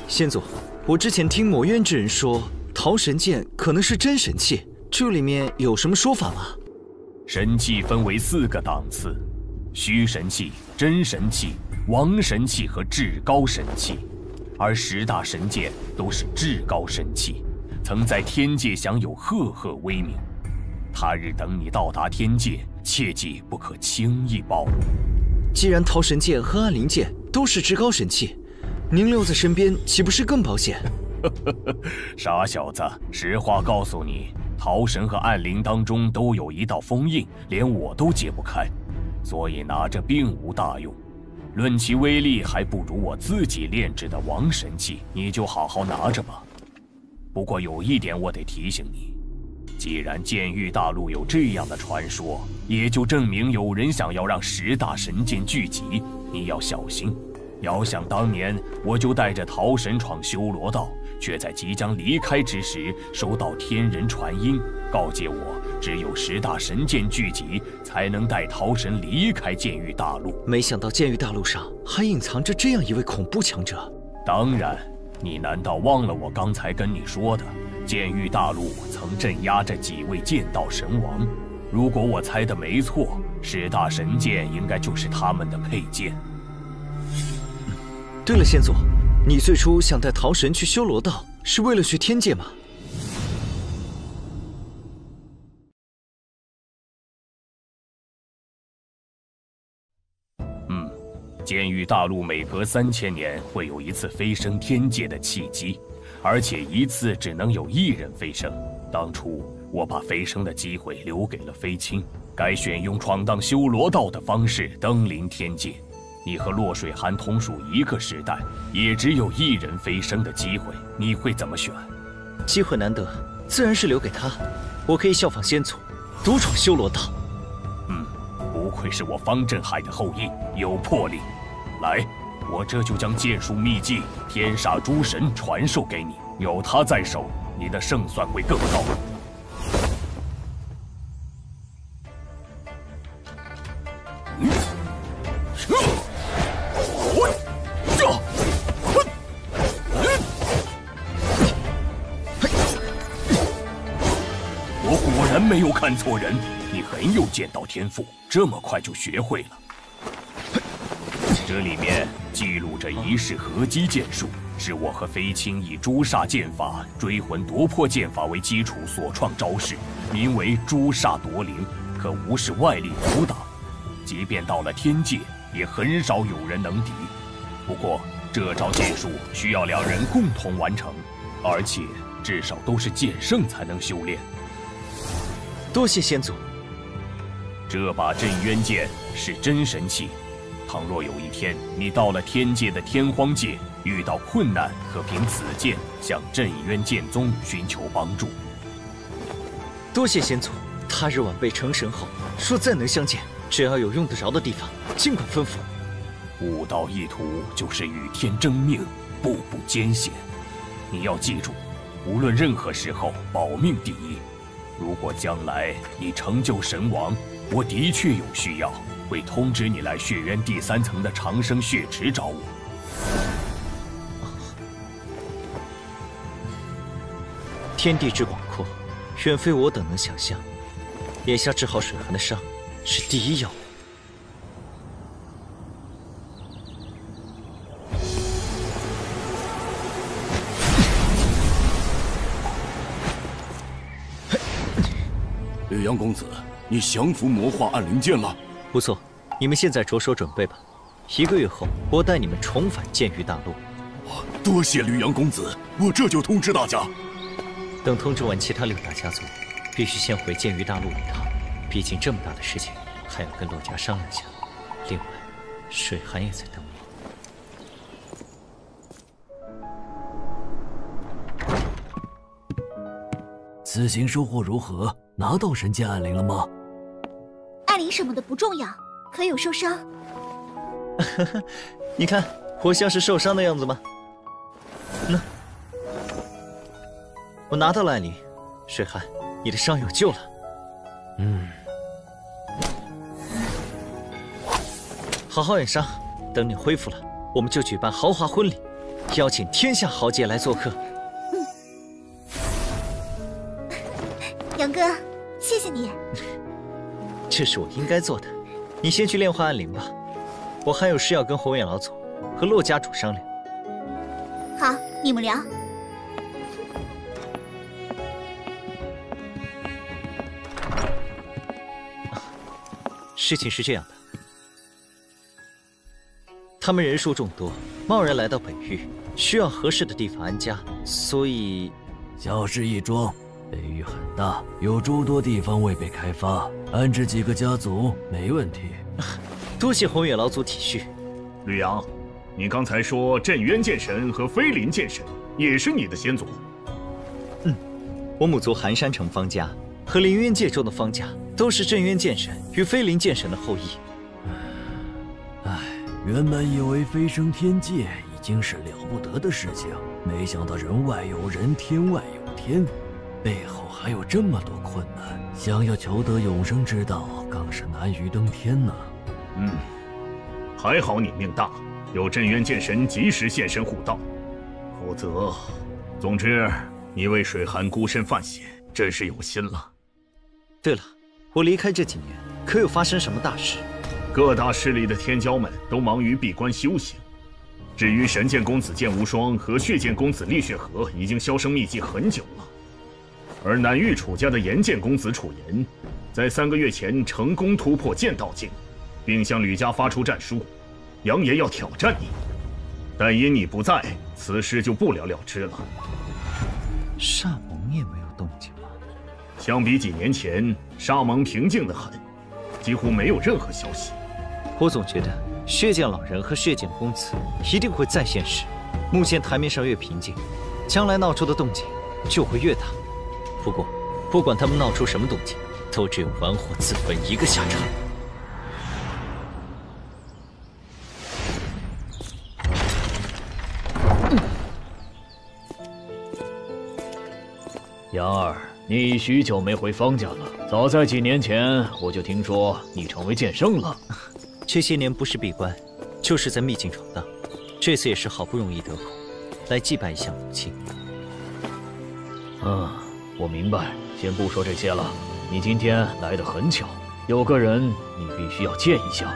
先祖，我之前听魔渊之人说。桃神剑可能是真神器，这里面有什么说法吗？神器分为四个档次：虚神器、真神器、王神器和至高神器。而十大神剑都是至高神器，曾在天界享有赫赫威名。他日等你到达天界，切记不可轻易暴露。既然桃神剑和暗灵剑都是至高神器，您留在身边岂不是更保险？傻小子，实话告诉你，桃神和暗灵当中都有一道封印，连我都解不开，所以拿着并无大用。论其威力，还不如我自己炼制的王神器，你就好好拿着吧。不过有一点我得提醒你，既然剑域大陆有这样的传说，也就证明有人想要让十大神剑聚集，你要小心。遥想当年，我就带着桃神闯修罗道。却在即将离开之时，收到天人传音，告诫我，只有十大神剑聚集，才能带桃神离开剑域大陆。没想到剑域大陆上还隐藏着这样一位恐怖强者。当然，你难道忘了我刚才跟你说的？剑域大陆曾镇压着几位剑道神王。如果我猜的没错，十大神剑应该就是他们的佩剑。对了，先祖。你最初想带桃神去修罗道，是为了去天界吗？大陆每隔三千年会有一次飞升天界的契机，而且一次只能有一人飞升。当初我把飞升的机会留给了飞青，该选用闯荡修罗道的方式登临天界。你和洛水寒同属一个时代，也只有一人飞升的机会，你会怎么选？机会难得，自然是留给他。我可以效仿先祖，独闯修罗道。嗯，不愧是我方振海的后裔，有魄力。来，我这就将剑术秘技天煞诸神传授给你，有他在手，你的胜算会更高。我果然没有看错人，你很有剑道天赋，这么快就学会了。这里面记录着一式合击剑术，是我和飞青以诛煞剑法、追魂夺魄剑法为基础所创招式，名为诛煞夺灵，可无视外力阻挡，即便到了天界，也很少有人能敌。不过这招剑术需要两人共同完成，而且至少都是剑圣才能修炼。多谢先祖。这把镇渊剑是真神器，倘若有一天你到了天界的天荒界，遇到困难，可凭此剑向镇渊剑宗寻求帮助。多谢先祖。他日晚辈成神后，若再能相见，只要有用得着的地方，尽管吩咐。悟道一途就是与天争命，步步艰险。你要记住，无论任何时候，保命第一。如果将来你成就神王，我的确有需要，会通知你来血渊第三层的长生血池找我。天地之广阔，远非我等能想象。眼下治好水寒的伤，是第一要务。吕阳公子，你降服魔化暗灵剑了？不错，你们现在着手准备吧。一个月后，我带你们重返剑域大陆。多谢吕阳公子，我这就通知大家。等通知完其他六大家族，必须先回剑域大陆一趟。毕竟这么大的事情，还要跟洛家商量下。另外，水寒也在等我。此行收获如何？拿到神剑暗灵了吗？暗灵什么的不重要，可有受伤？你看我像是受伤的样子吗？那我拿到了艾琳，水寒，你的伤有救了。嗯，好好养伤，等你恢复了，我们就举办豪华婚礼，邀请天下豪杰来做客。嗯，杨哥。谢谢你，这是我应该做的。你先去炼化暗灵吧，我还有事要跟红眼老祖和洛家主商量。好，你们聊。事情是这样的，他们人数众多，贸然来到北域，需要合适的地方安家，所以小事一桩。北域很大，有诸多地方未被开发，安置几个家族没问题。多谢红远老祖体恤。吕阳，你刚才说镇渊剑神和飞林剑神也是你的先祖？嗯，我母族寒山城方家和凌渊界中的方家都是镇渊剑神与飞林剑神的后裔。唉，原本以为飞升天界已经是了不得的事情，没想到人外有人，天外有天。背后还有这么多困难，想要求得永生之道，更是难于登天呢。嗯，还好你命大，有镇渊剑神及时现身护道，否则……总之，你为水寒孤身犯险，真是有心了。对了，我离开这几年，可有发生什么大事？各大势力的天骄们都忙于闭关修行，至于神剑公子剑无双和血剑公子厉血河，已经销声匿迹很久了。而南域楚家的岩剑公子楚岩，在三个月前成功突破剑道境，并向吕家发出战书，扬言要挑战你。但因你不在，此事就不了了之了。沙盟也没有动静吗？相比几年前，沙盟平静的很，几乎没有任何消息。我总觉得血剑老人和血剑公子一定会再现时。目前台面上越平静，将来闹出的动静就会越大。不过，不管他们闹出什么动静，都只有玩火自焚一个下场。杨儿，你许久没回方家了。早在几年前，我就听说你成为剑圣了。这些年不是闭关，就是在秘境闯荡。这次也是好不容易得空，来祭拜一下母亲。嗯。我明白，先不说这些了。你今天来的很巧，有个人你必须要见一下。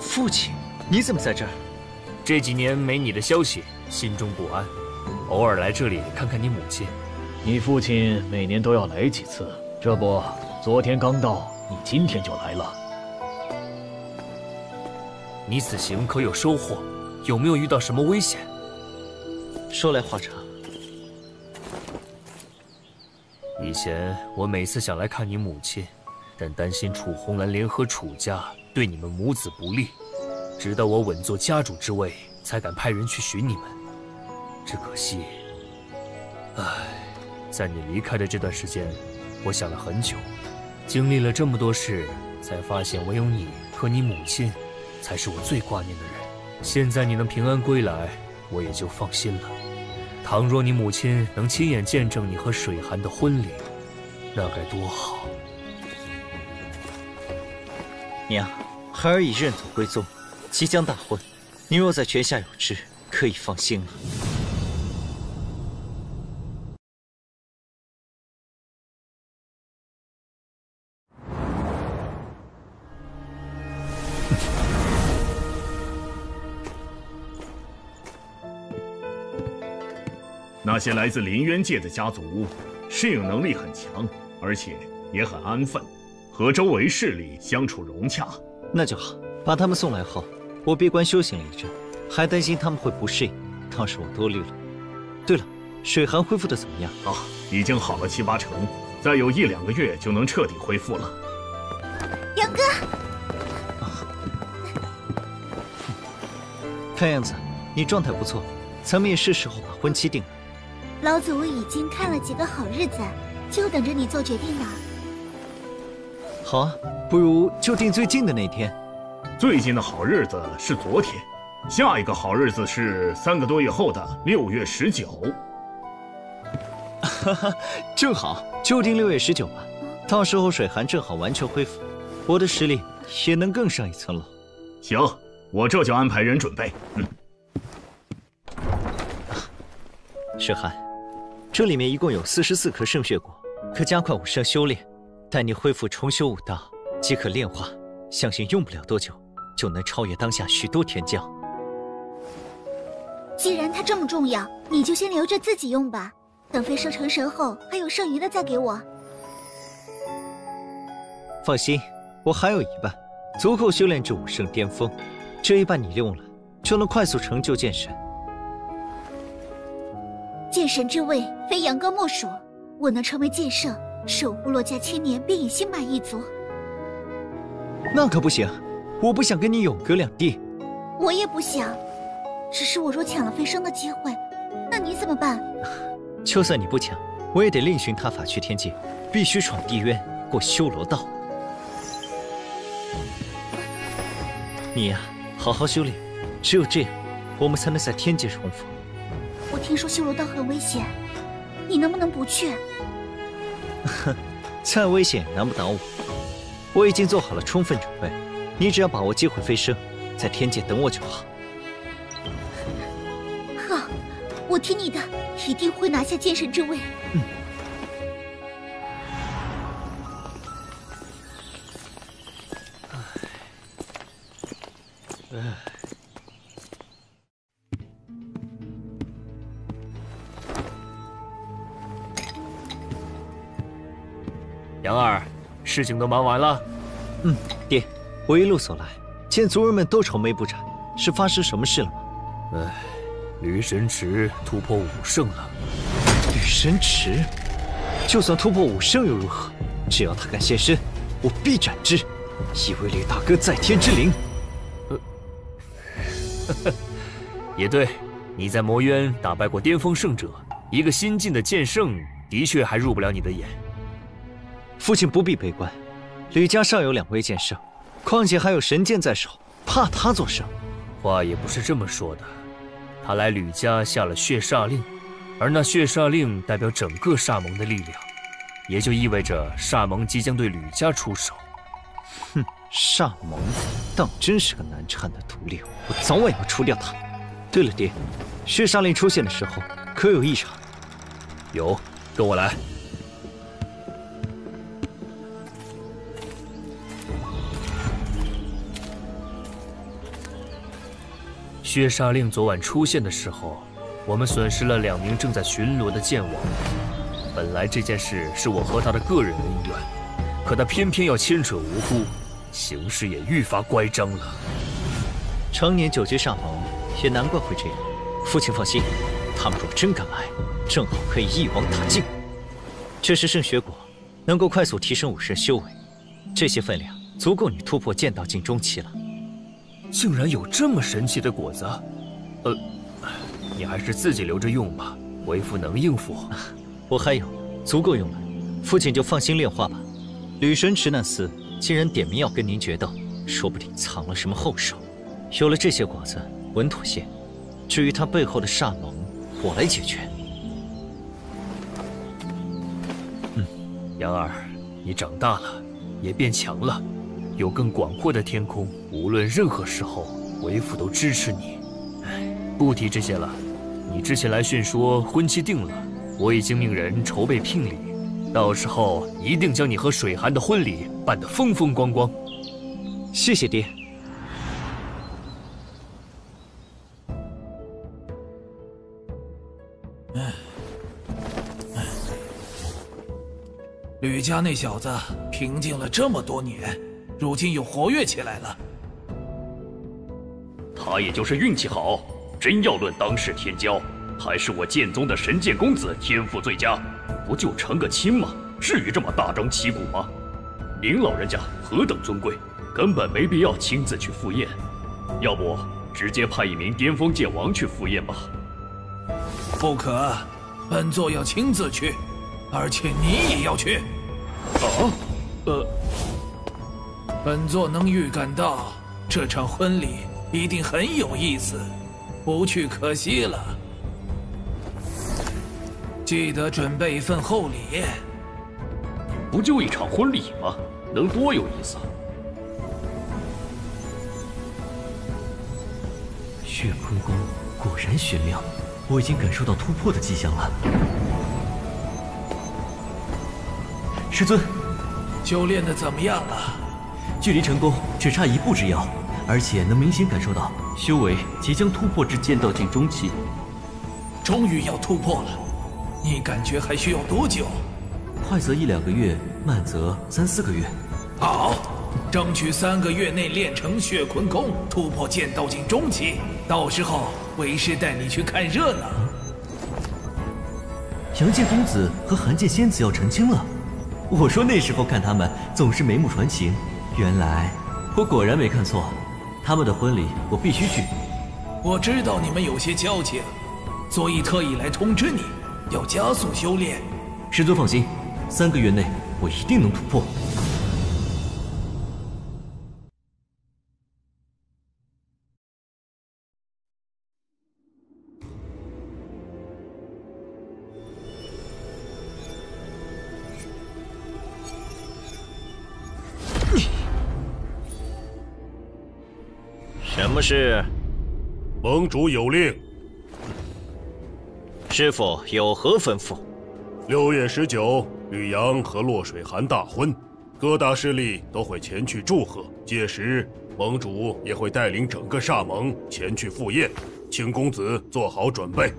父亲，你怎么在这儿？这几年没你的消息，心中不安，偶尔来这里看看你母亲。你父亲每年都要来几次，这不，昨天刚到，你今天就来了。你此行可有收获？有没有遇到什么危险？说来话长。以前我每次想来看你母亲，但担心楚红兰联合楚家对你们母子不利，直到我稳坐家主之位，才敢派人去寻你们。只可惜，唉，在你离开的这段时间，我想了很久，经历了这么多事，才发现唯有你和你母亲，才是我最挂念的人。现在你能平安归来，我也就放心了。倘若你母亲能亲眼见证你和水寒的婚礼，那该多好！娘，孩儿已认祖归宗，即将大婚，您若在泉下有知，可以放心了。些来自林渊界的家族，适应能力很强，而且也很安分，和周围势力相处融洽。那就好，把他们送来后，我闭关修行了一阵，还担心他们会不适应，倒是我多虑了。对了，水寒恢复的怎么样？啊，已经好了七八成，再有一两个月就能彻底恢复了。杨哥，看样子你状态不错，咱们也是时候把婚期定了。老祖已经看了几个好日子，就等着你做决定呢。好啊，不如就定最近的那天。最近的好日子是昨天，下一个好日子是三个多月后的六月十九。哈哈，正好就定六月十九吧，到时候水寒正好完全恢复，我的实力也能更上一层楼。行，我这就安排人准备。嗯，水寒。这里面一共有四十四颗圣血果，可加快武圣修炼。待你恢复重修武道，即可炼化。相信用不了多久，就能超越当下许多天将。既然它这么重要，你就先留着自己用吧。等飞升成神后，还有剩余的再给我。放心，我还有一半，足够修炼至武圣巅峰。这一半你用了，就能快速成就剑神。剑神之位非杨哥莫属，我能成为剑圣，守护洛家千年，便已心满意足。那可不行，我不想跟你永隔两地。我也不想，只是我若抢了飞升的机会，那你怎么办？就算你不抢，我也得另寻他法去天界，必须闯地渊，过修罗道。你呀，好好修炼，只有这样，我们才能在天界重逢。我听说修罗道很危险，你能不能不去？哼，再危险也难不倒我。我已经做好了充分准备，你只要把握机会飞升，在天界等我就好。好，我听你的，一定会拿下剑神之位。嗯。唉。杨儿，事情都忙完了。嗯，爹，我一路走来，见族人们都愁眉不展，是发生什么事了吗？唉，吕神池突破武圣了。吕神池，就算突破武圣又如何？只要他敢现身，我必斩之，以为吕大哥在天之灵。呃，呵呵，也对，你在魔渊打败过巅峰圣者，一个新晋的剑圣，的确还入不了你的眼。父亲不必悲观，吕家尚有两位剑圣，况且还有神剑在手，怕他做甚？话也不是这么说的。他来吕家下了血煞令，而那血煞令代表整个煞盟的力量，也就意味着煞盟即将对吕家出手。哼，煞盟当真是个难缠的毒瘤，我早晚要除掉他。对了，爹，血煞令出现的时候可有异常？有，跟我来。血煞令昨晚出现的时候，我们损失了两名正在巡逻的剑王。本来这件事是我和他的个人恩怨，可他偏偏要牵扯无辜，形势也愈发乖张了。常年久居煞盟，也难怪会这样。父亲放心，他们若真敢来，正好可以一网打尽。这是圣血果，能够快速提升武神修为，这些分量足够你突破剑道境中期了。竟然有这么神奇的果子，呃，你还是自己留着用吧，为父能应付。我还有，足够用了，父亲就放心炼化吧。吕神池那厮竟然点名要跟您决斗，说不定藏了什么后手。有了这些果子，稳妥些。至于他背后的煞盟，我来解决。嗯，阳儿，你长大了，也变强了，有更广阔的天空。无论任何时候，为父都支持你。哎，不提这些了。你之前来讯说婚期定了，我已经命人筹备聘礼，到时候一定将你和水寒的婚礼办得风风光光。谢谢爹。吕家那小子平静了这么多年，如今又活跃起来了。他也就是运气好。真要论当世天骄，还是我剑宗的神剑公子天赋最佳。不就成个亲吗？至于这么大张旗鼓吗？您老人家何等尊贵，根本没必要亲自去赴宴。要不直接派一名巅峰剑王去赴宴吧？不可，本座要亲自去。而且你也要去，啊，呃，本座能预感到这场婚礼一定很有意思，不去可惜了。记得准备一份厚礼。不就一场婚礼吗？能多有意思？血坤宫果然玄妙，我已经感受到突破的迹象了。师尊，修炼的怎么样了？距离成功只差一步之遥，而且能明显感受到修为即将突破至剑道境中期。终于要突破了，你感觉还需要多久？快则一两个月，慢则三四个月。好，争取三个月内练成血坤功，突破剑道境中期。到时候为师带你去看热闹。杨剑公子和寒剑仙子要成亲了。我说那时候看他们总是眉目传情，原来我果然没看错，他们的婚礼我必须去。我知道你们有些交情，所以特意来通知你，要加速修炼。师尊放心，三个月内我一定能突破。什么事？盟主有令。师傅有何吩咐？六月十九，吕阳和洛水寒大婚，各大势力都会前去祝贺。届时，盟主也会带领整个煞盟前去赴宴，请公子做好准备。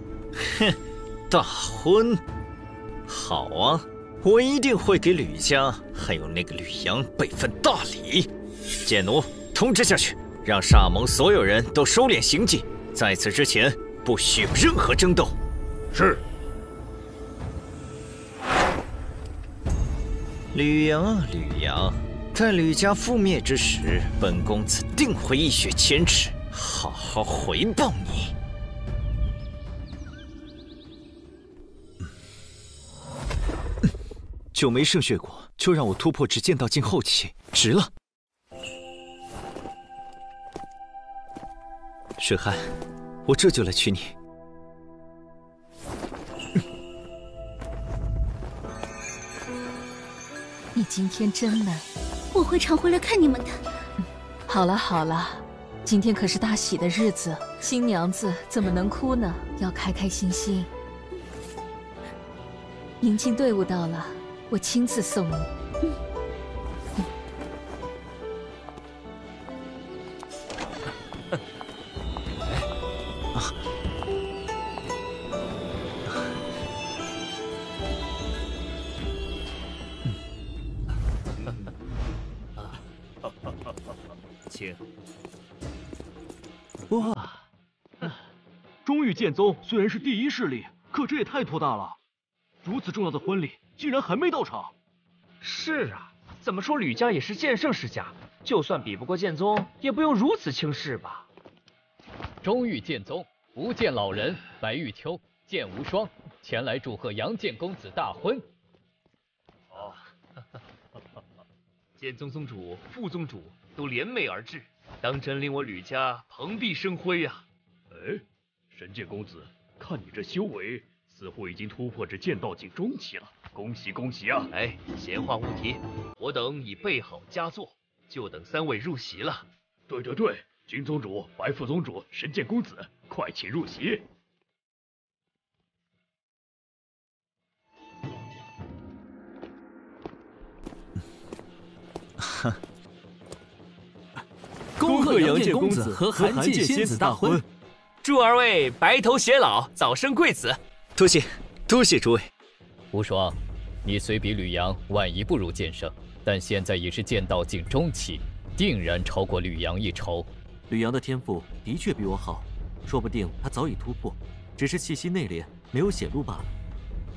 哼，大婚，好啊，我一定会给吕家还有那个吕阳备份大礼。剑奴，通知下去。让煞盟所有人都收敛行迹，在此之前不许有任何争斗。是。吕阳啊，吕阳，在吕家覆灭之时，本公子定会一雪前耻，好好回报你。九枚圣血果，就让我突破至剑道境后期，值了。水寒，我这就来娶你。你今天真美，我会常回来看你们的。好了好了，今天可是大喜的日子，新娘子怎么能哭呢？要开开心心。迎亲队伍到了，我亲自送你。剑宗虽然是第一势力，可这也太托大了。如此重要的婚礼，竟然还没到场。是啊，怎么说吕家也是剑圣世家，就算比不过剑宗，也不用如此轻视吧？中域剑宗不见老人白玉秋、剑无双前来祝贺杨剑公子大婚。哦，剑宗宗主、副宗主都联袂而至，当真令我吕家蓬荜生辉呀！哎，神剑公子，看你这修为，似乎已经突破至剑道境中期了，恭喜恭喜啊！哎，闲话勿提，我等已备好佳作，就等三位入席了。对对对，君宗主、白副宗主、神剑公子，快请入席。哼。恭贺杨剑公子和韩剑仙子大婚，祝二位白头偕老，早生贵子。多谢，多谢诸位。无双，你虽比吕阳晚一步入剑圣，但现在已是剑道境中期，定然超过吕阳一筹。吕阳的天赋的确比我好，说不定他早已突破，只是气息内敛，没有显露罢了。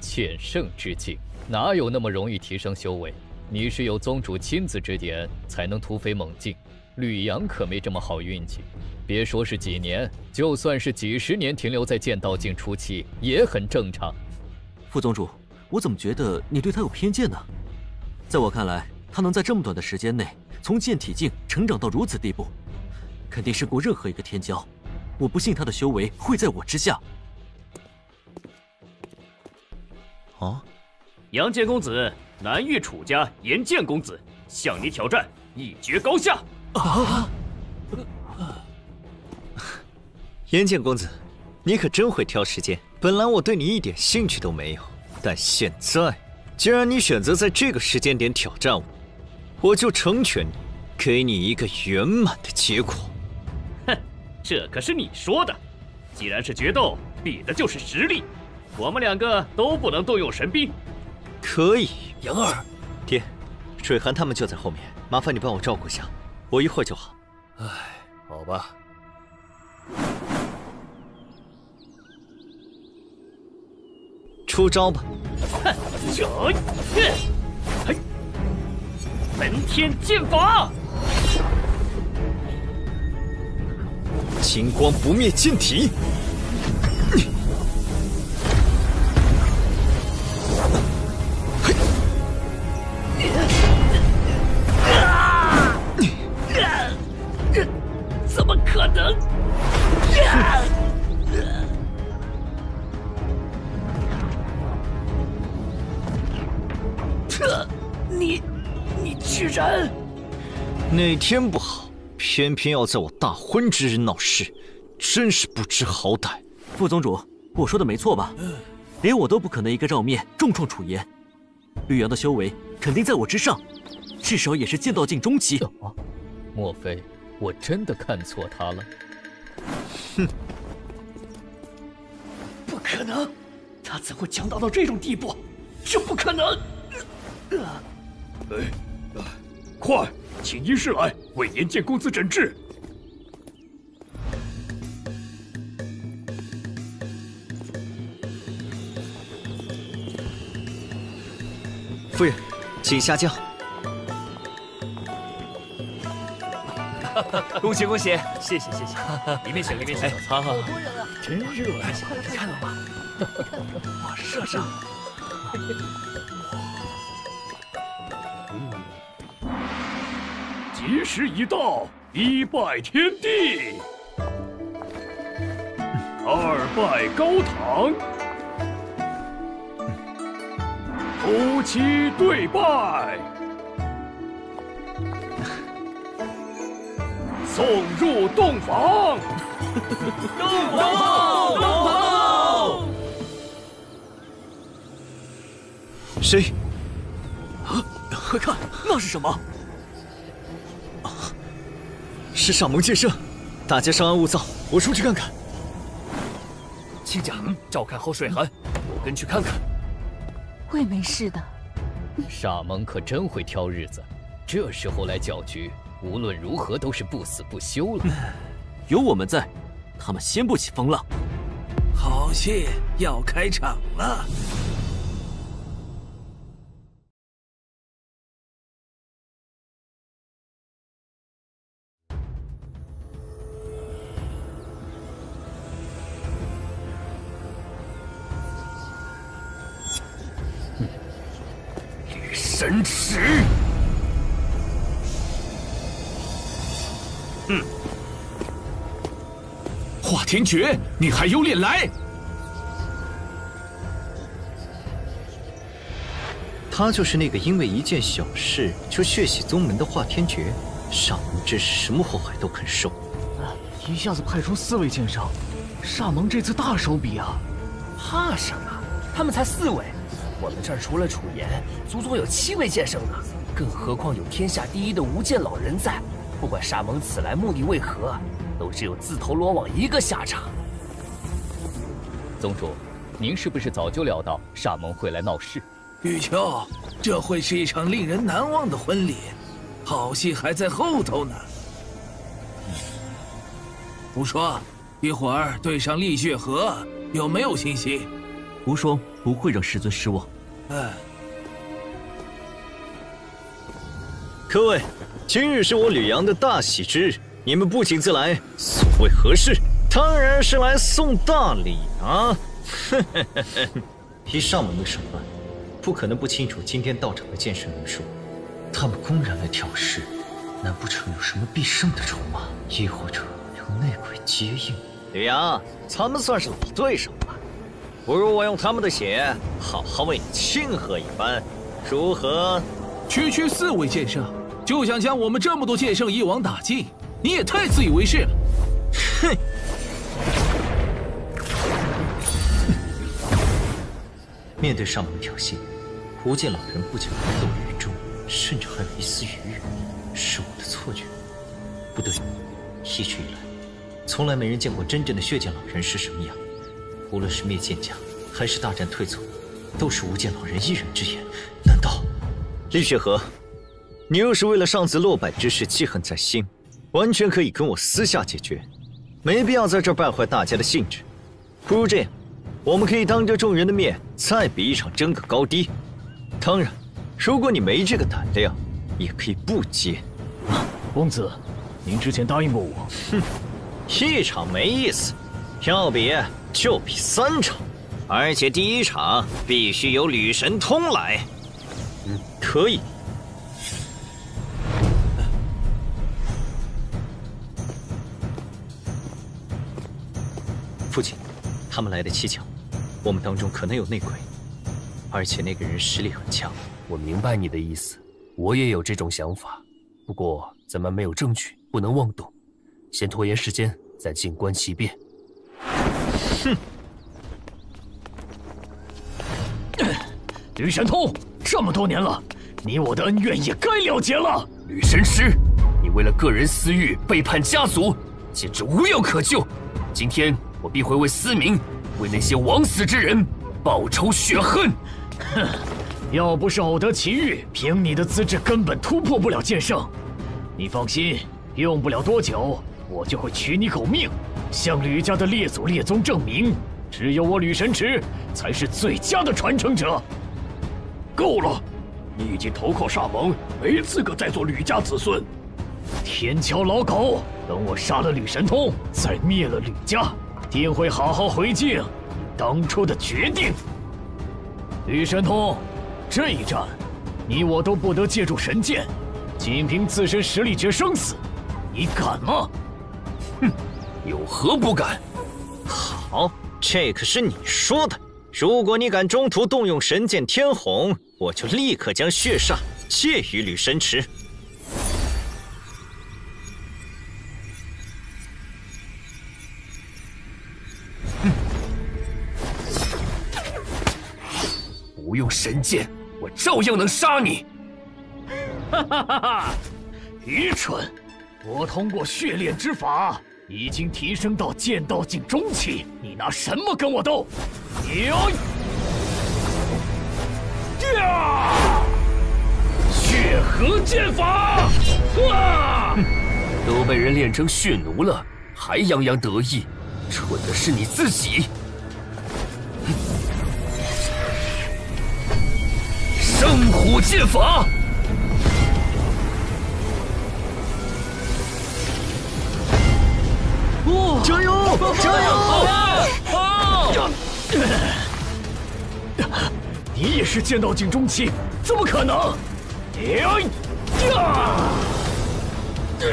剑圣之境哪有那么容易提升修为？你是有宗主亲自指点，才能突飞猛进。吕阳可没这么好运气，别说是几年，就算是几十年停留在剑道境初期也很正常。副宗主，我怎么觉得你对他有偏见呢？在我看来，他能在这么短的时间内从剑体境成长到如此地步，肯定胜过任何一个天骄。我不信他的修为会在我之下。啊，杨剑公子，南域楚家严剑公子向你挑战，一决高下。啊！严剑公子，你可真会挑时间。本来我对你一点兴趣都没有，但现在既然你选择在这个时间点挑战我，我就成全你，给你一个圆满的结果。哼，这可是你说的。既然是决斗，比的就是实力。我们两个都不能动用神兵。可以，杨儿，爹，水寒他们就在后面，麻烦你帮我照顾一下。我一会儿就好。唉，好吧。出招吧！哼，这，嘿，门天剑法，金光不灭剑体。你居然……哪天不好，偏偏要在我大婚之日闹事，真是不知好歹。副宗主，我说的没错吧？连我都不可能一个照面重创楚言，绿阳的修为肯定在我之上，至少也是剑道境中期。莫非？我真的看错他了。哼，不可能，他怎会强大到这种地步？这不可能！哎，快，请医师来为严剑公子诊治。夫人，请下轿。恭喜恭喜！谢谢谢谢，里面请里面请。好好，多人啊，真热啊！快来看吧，哇，射上！吉时已到，一拜天地，二拜高堂，夫妻对拜。送入洞房，洞房，洞房。谁？啊！快看，那是什么？是上蒙剑圣，大家稍安勿躁，我出去看看。亲家，照看好水寒，我跟去看看。会没事的。傻蒙可真会挑日子，这时候来搅局。无论如何都是不死不休了。有我们在，他们掀不起风浪。好戏要开场了。神池，嗯，华天诀，你还有脸来？他就是那个因为一件小事就血洗宗门的华天觉，上门真是什么祸害都肯受。一下子派出四位剑圣，煞盟这次大手笔啊！怕什么？他们才四位。我们这儿除了楚言，足足有七位剑圣呢，更何况有天下第一的无剑老人在。不管沙蒙此来目的为何，都只有自投罗网一个下场。宗主，您是不是早就料到沙蒙会来闹事？玉秋，这会是一场令人难忘的婚礼，好戏还在后头呢。无双，一会儿对上厉血河，有没有信心？无双不会让师尊失望。哎，各位，今日是我吕阳的大喜之日，你们不请自来，所谓何事？当然是来送大礼啊！以上门的手段，不可能不清楚今天到场的剑圣人数。他们公然来挑事，难不成有什么必胜的筹码？亦或者有内鬼接应？吕阳，咱们算是老对手了。不如我用他们的血，好好为你庆贺一番，如何？区区四位剑圣，就想将我们这么多剑圣一网打尽？你也太自以为是了！哼！面对上门挑衅，无剑老人不仅无动于衷，甚至还有一丝愉悦。是我的错觉？不对，一直以来，从来没人见过真正的血剑老人是什么样。无论是灭剑家，还是大战退走，都是无剑老人一人之言。难道厉雪河，你若是为了上次落败之事记恨在心，完全可以跟我私下解决，没必要在这儿败坏大家的兴致。不如这样，我们可以当着众人的面再比一场，争个高低。当然，如果你没这个胆量，也可以不接。公子，您之前答应过我。哼，一场没意思，要比。就比三场，而且第一场必须由吕神通来。嗯，可以。父亲，他们来的蹊跷，我们当中可能有内鬼，而且那个人实力很强。我明白你的意思，我也有这种想法。不过咱们没有证据，不能妄动，先拖延时间，再静观其变。哼！吕神通，这么多年了，你我的恩怨也该了结了。吕神师，你为了个人私欲背叛家族，简直无药可救。今天我必会为思明，为那些枉死之人报仇雪恨。哼！要不是偶得奇遇，凭你的资质根本突破不了剑圣。你放心，用不了多久，我就会取你狗命。向吕家的列祖列宗证明，只有我吕神池才是最佳的传承者。够了，你已经投靠煞盟，没资格再做吕家子孙。天桥老狗，等我杀了吕神通，再灭了吕家，定会好好回敬当初的决定。吕神通，这一战，你我都不得借助神剑，仅凭自身实力决生死，你敢吗？哼！有何不敢？好，这可是你说的。如果你敢中途动用神剑天虹，我就立刻将血煞借于吕神池。哼！不用神剑，我照样能杀你。哈哈哈哈！愚蠢！我通过血炼之法。已经提升到剑道境中期，你拿什么跟我斗？呀！血血河剑法！啊！都被人练成血奴了，还洋洋得意，蠢的是你自己！圣火剑法！加油！加油！你也是剑道境中期？怎么可能？呀呀！血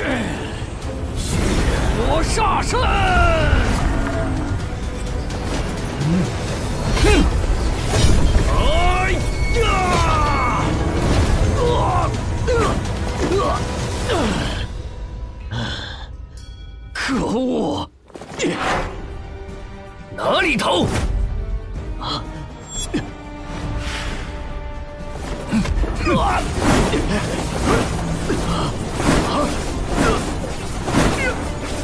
魔煞身！哼！哎呀！啊！可恶！哪里逃？啊！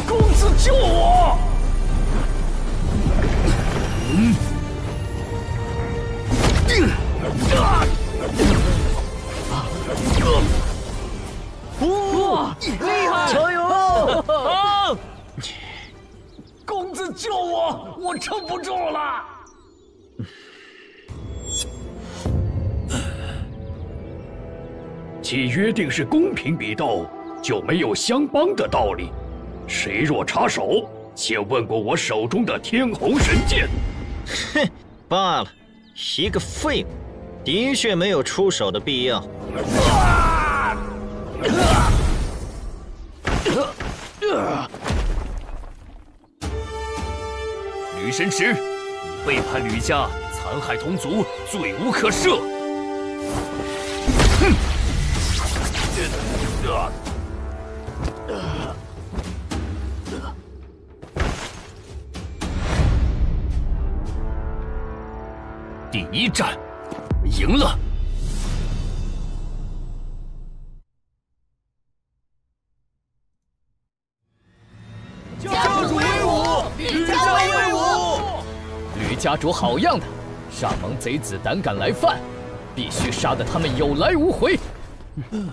公子救我！嗯。啊！哇！厉害！加油！啊！公子救我！我撑不住了。既约定是公平比斗，就没有相帮的道理。谁若插手，且问过我手中的天虹神剑。哼，罢了，一个废物，的确没有出手的必要。吕神池，你背叛吕家，残害同族，罪无可赦。哼！第一战，赢了。主好样的！煞蒙贼子胆敢来犯，必须杀得他们有来无回。哼！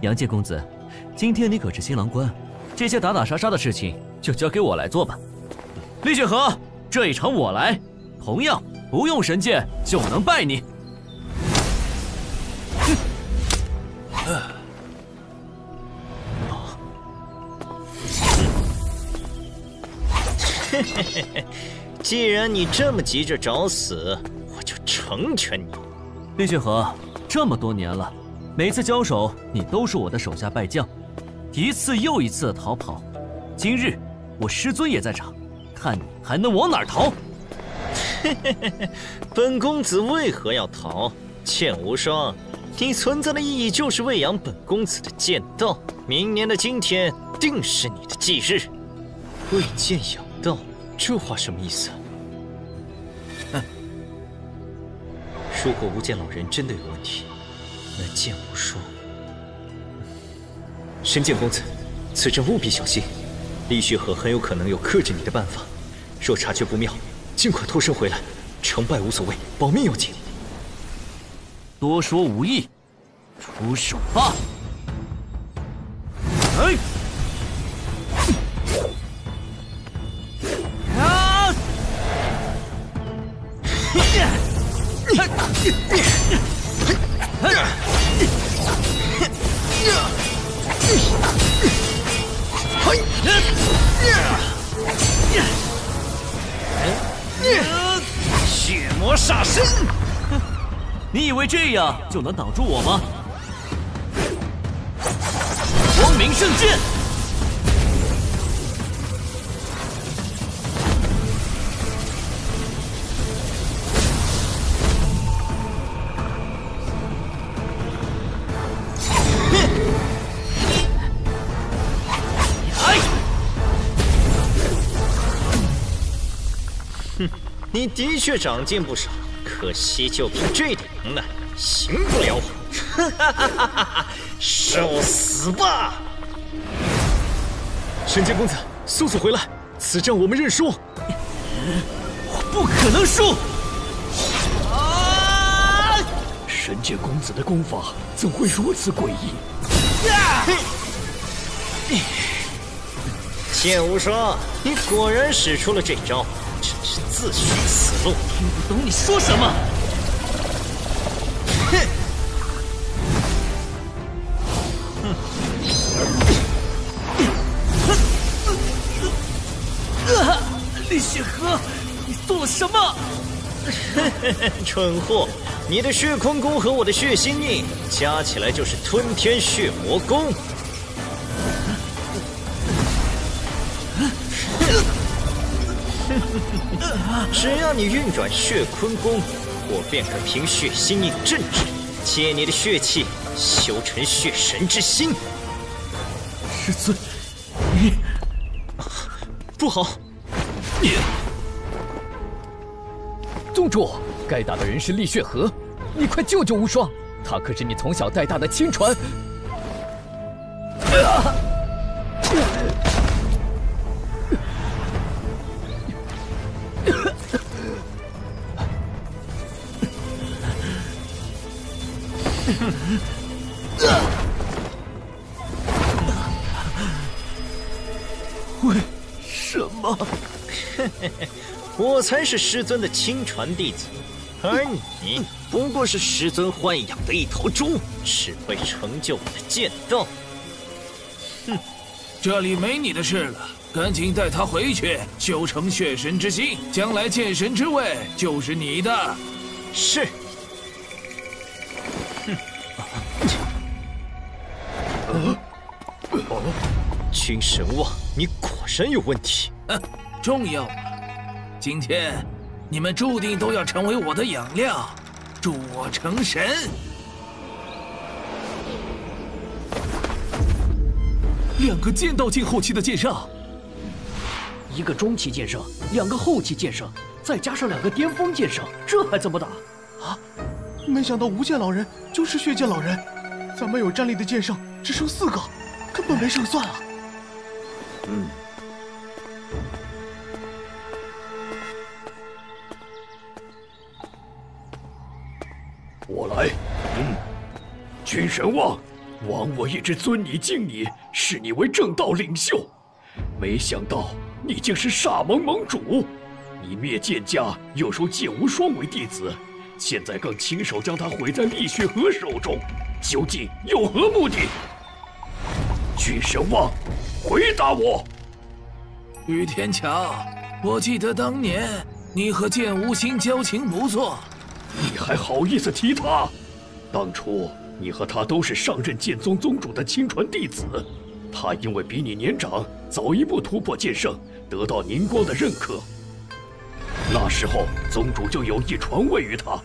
杨介公子，今天你可是新郎官，这些打打杀杀的事情就交给我来做吧。厉雪河，这一场我来，同样不用神剑就能败你。嘿嘿嘿嘿，既然你这么急着找死，我就成全你。厉雪河，这么多年了，每次交手你都是我的手下败将，一次又一次的逃跑。今日我师尊也在场，看你还能往哪儿逃？嘿嘿嘿嘿，本公子为何要逃？剑无双，你存在的意义就是喂养本公子的剑道。明年的今天定是你的忌日。为剑养道，这话什么意思？嗯，如果无剑老人真的有问题，那剑无双……神剑公子，此阵务必小心。李旭河很有可能有克制你的办法，若察觉不妙，尽快脱身回来。成败无所谓，保命要紧。多说无益，出手吧！哎！啊！血魔煞身！你以为这样就能挡住我吗？光明圣剑！哼，你的确长进不少，可惜就凭这点能耐，行不了！哈哈哈哈哈！受死吧！神界公子，速速回来！此战我们认输。我不可能输！啊！神界公子的功法怎会如此诡异？啊！剑无双，你果然使出了这招，自寻死路！听不懂你说什么？哼！哼。啊！厉血河，你做了什么？蠢货，你的血空功和我的血心印加起来就是吞天血魔功。只要你运转血坤功，我便可凭血心印镇之，借你的血气修成血神之心。师尊，你不好！你宗主，该打的人是厉血河，你快救救无双，他可是你从小带大的亲传。啊才是师尊的亲传弟子，而你不过是师尊豢养的一头猪，只会成就我的剑道。哼，这里没你的事了，赶紧带他回去，修成血神之心，将来剑神之位就是你的。是。哼。哦，君神望，你果然有问题。嗯，重要吗？今天你们注定都要成为我的养料，助我成神。两个剑道境后期的剑圣，一个中期剑圣，两个后期剑圣，再加上两个巅峰剑圣，这还怎么打？啊！没想到无剑老人就是血剑老人，咱们有战力的剑圣只剩四个，根本没胜算啊！嗯。我来，嗯，君神望，枉我一直尊你敬你，视你为正道领袖，没想到你竟是煞盟盟主。你灭剑家，又收剑无双为弟子，现在更亲手将他毁在厉雪河手中，究竟有何目的？君神望，回答我。雨天桥，我记得当年你和剑无心交情不错。你还好意思提他？当初你和他都是上任剑宗宗主的亲传弟子，他因为比你年长，早一步突破剑圣，得到宁光的认可。那时候宗主就有意传位于他，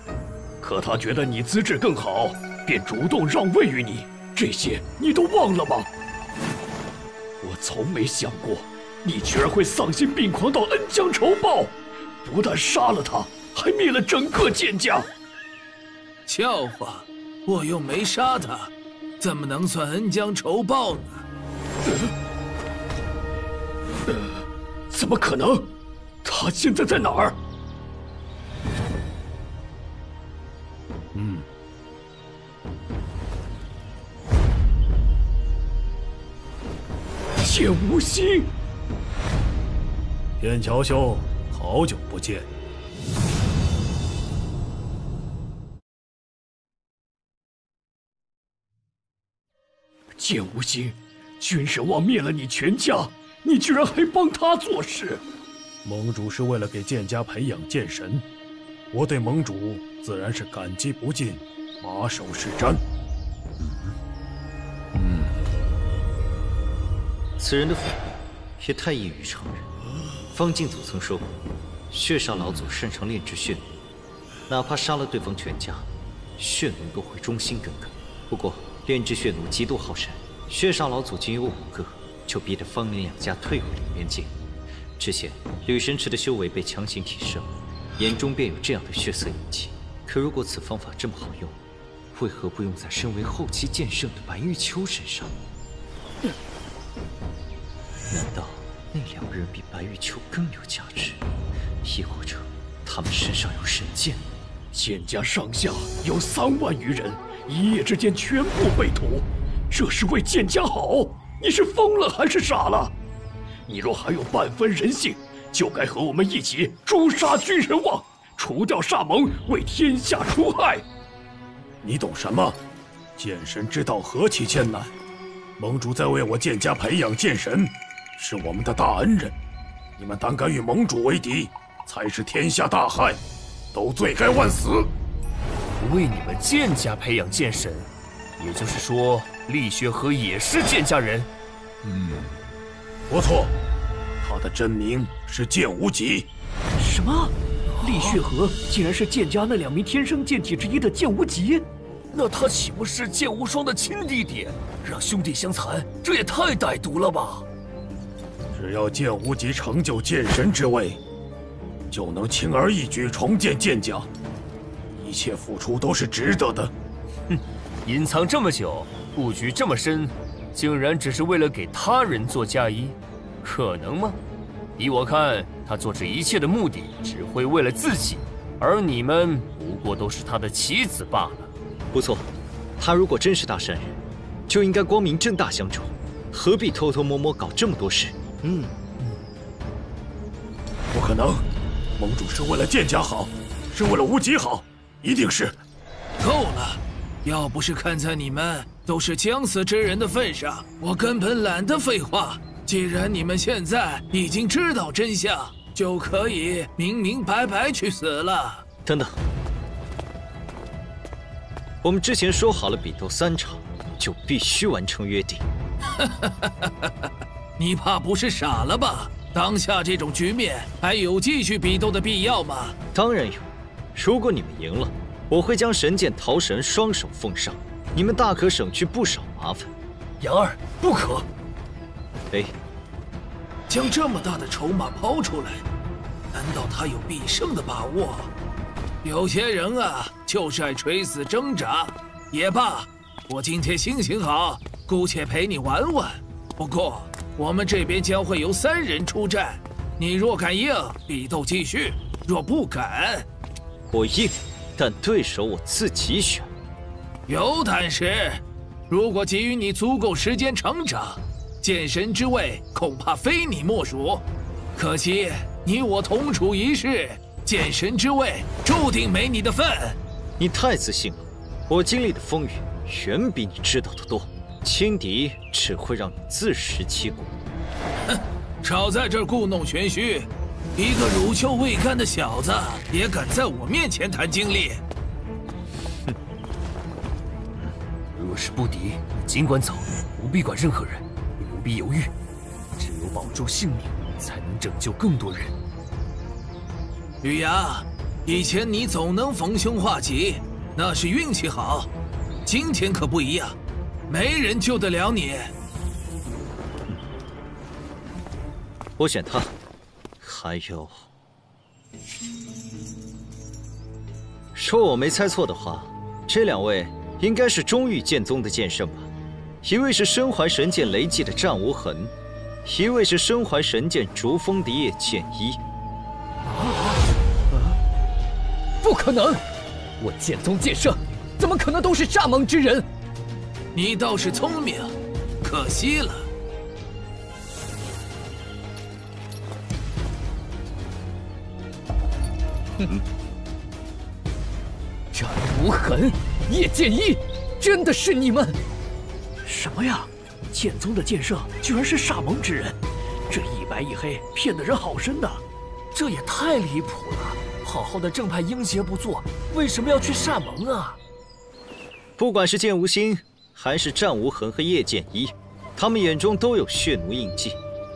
可他觉得你资质更好，便主动让位于你。这些你都忘了吗？我从没想过，你居然会丧心病狂到恩将仇报，不但杀了他。还灭了整个剑家！笑话，我又没杀他，怎么能算恩将仇报呢？怎么可能？他现在在哪儿？嗯，剑无心，天桥兄，好久不见。剑无心，君神望灭了你全家，你居然还帮他做事！盟主是为了给剑家培养剑神，我对盟主自然是感激不尽，马首是瞻。嗯，此人的反应也太异于常人。方敬祖曾说过，血煞老祖擅长炼制血弩，哪怕杀了对方全家，血奴都会忠心耿耿。不过。炼制血弩极度耗神，血煞老祖仅有五个，就逼得方林两家退回了边境。之前吕神池的修为被强行提升，眼中便有这样的血色印记。可如果此方法这么好用，为何不用在身为后期剑圣的白玉秋身上？难道那两个人比白玉秋更有价值？亦或者他们身上有神剑？剑家上下有三万余人，一夜之间全部被屠，这是为剑家好？你是疯了还是傻了？你若还有半分人性，就该和我们一起诛杀君人王，除掉煞盟，为天下除害。你懂什么？剑神之道何其艰难，盟主在为我剑家培养剑神，是我们的大恩人。你们胆敢与盟主为敌，才是天下大害，都罪该万死。为你们剑家培养剑神，也就是说，厉血河也是剑家人。嗯，不错，他的真名是剑无极。什么？厉血河竟然是剑家那两名天生剑体之一的剑无极？那他岂不是剑无双的亲弟弟？让兄弟相残，这也太歹毒了吧！只要剑无极成就剑神之位，就能轻而易举重建剑家，一切付出都是值得的。哼，隐藏这么久，布局这么深，竟然只是为了给他人做嫁衣，可能吗？依我看，他做这一切的目的只会为了自己，而你们不过都是他的棋子罢了。不错，他如果真是大善人，就应该光明正大相助，何必偷偷摸摸搞这么多事？嗯，不可能，盟主是为了剑家好，是为了无极好，一定是。够了，要不是看在你们都是将死之人的份上，我根本懒得废话。既然你们现在已经知道真相，就可以明明白白去死了。等等。我们之前说好了，比斗三场就必须完成约定。你怕不是傻了吧？当下这种局面还有继续比斗的必要吗？当然有。如果你们赢了，我会将神剑桃神双手奉上，你们大可省去不少麻烦。杨二，不可！哎，将这么大的筹码抛出来，难道他有必胜的把握？有些人啊，就是爱垂死挣扎。也罢，我今天心情好，姑且陪你玩玩。不过，我们这边将会由三人出战，你若敢应，比斗继续；若不敢，我应，但对手我自己选。有胆识，如果给予你足够时间成长，剑神之位恐怕非你莫属。可惜你我同处一室。剑神之位注定没你的份，你太自信了。我经历的风雨远比你知道的多，轻敌只会让你自食其果。哼，少在这儿故弄玄虚，一个乳臭未干的小子也敢在我面前谈经历。哼，若是不敌，尽管走，不必管任何人，也不必犹豫。只有保住性命，才能拯救更多人。雨阳，以前你总能逢凶化吉，那是运气好。今天可不一样，没人救得了你。我选他。还有，说我没猜错的话，这两位应该是中域剑宗的剑圣吧？一位是身怀神剑雷击的战无痕，一位是身怀神剑逐风的叶剑一。不可能！我剑宗剑圣，怎么可能都是煞盟之人？你倒是聪明，可惜了。哼！战无痕、叶剑一，真的是你们？什么呀？剑宗的剑圣居然是煞盟之人？这一白一黑，骗的人好深呐！这也太离谱了！好好的正派英杰不做，为什么要去煞盟啊？不管是剑无心，还是战无痕和叶剑一，他们眼中都有血奴印记。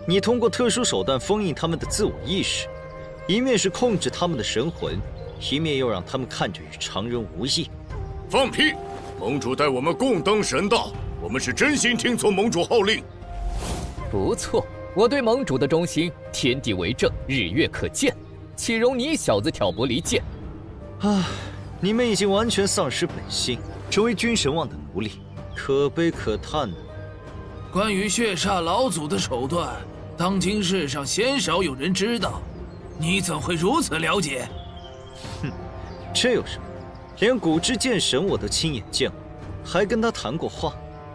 你通过特殊手段封印他们的自我意识，一面是控制他们的神魂，一面又让他们看着与常人无异。放屁！盟主带我们共登神道，我们是真心听从盟主号令。不错，我对盟主的忠心，天地为证，日月可见。岂容你小子挑拨离间？啊！你们已经完全丧失本心，成为君神望的奴隶，可悲可叹呢。关于血煞老祖的手段，当今世上鲜少有人知道，你怎会如此了解？哼，这有什么？连古之剑神我都亲眼见过，还跟他谈过话，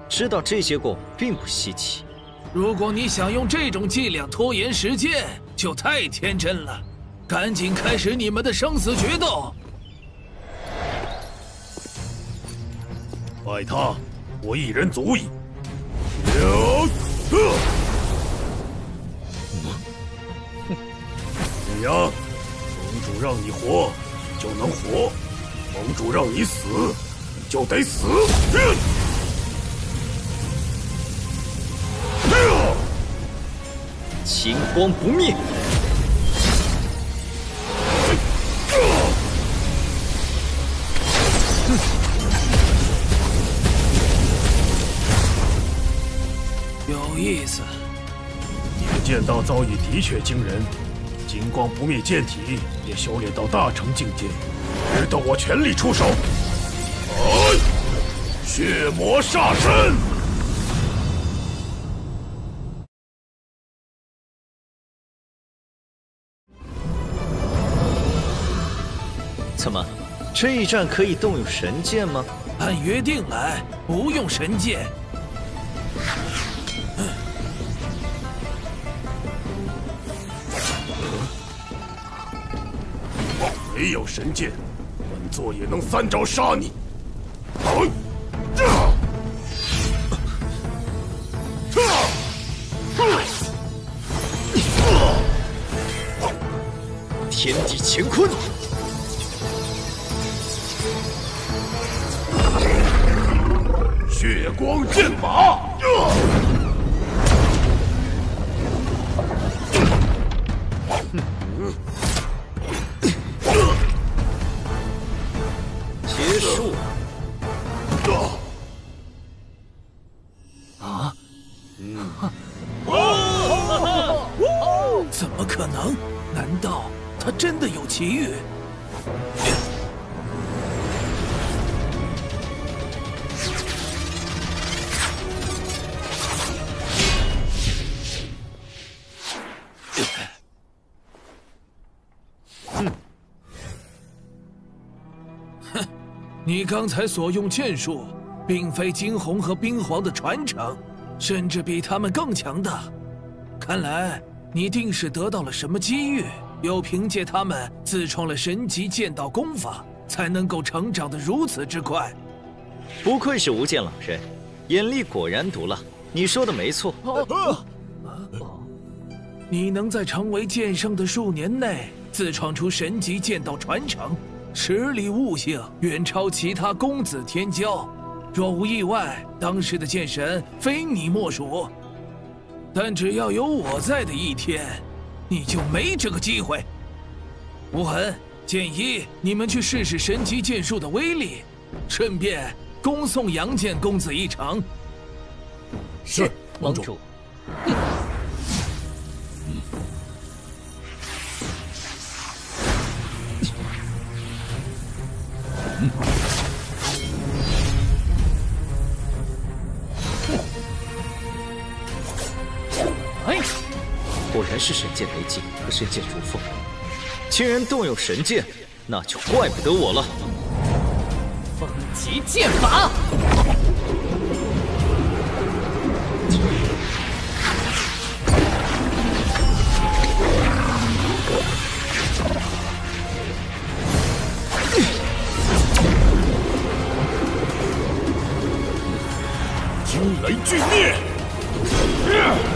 知道这些过往并不稀奇。如果你想用这种伎俩拖延时间，就太天真了。赶紧开始你们的生死决斗！败他，我一人足矣。刘特，李阳，盟主让你活，你就能活；盟主让你死，你就得死。秦光不灭。有意思，你的剑道造诣的确惊人，金光不灭剑体也修炼到大成境界，值得我全力出手。哎，血魔煞身！怎么，这一战可以动用神剑吗？按约定来，不用神剑。没有神剑，本座也能三招杀你。天地乾坤，血光剑法。怎么可能？难道他真的有奇遇？哼，你刚才所用剑术，并非惊鸿和冰皇的传承，甚至比他们更强大。看来你定是得到了什么机遇，又凭借他们自创了神级剑道功法，才能够成长得如此之快。不愧是无剑老人，眼力果然毒辣。你说的没错。你能在成为剑圣的数年内自创出神级剑道传承，实力悟性远超其他公子天骄。若无意外，当时的剑神非你莫属。但只要有我在的一天，你就没这个机会。无痕、剑一，你们去试试神级剑术的威力，顺便恭送杨剑公子一程。是，盟主。哎，果然是神剑雷击和神剑如风，竟然动用神剑，那就怪不得我了。风极剑法，惊雷巨灭。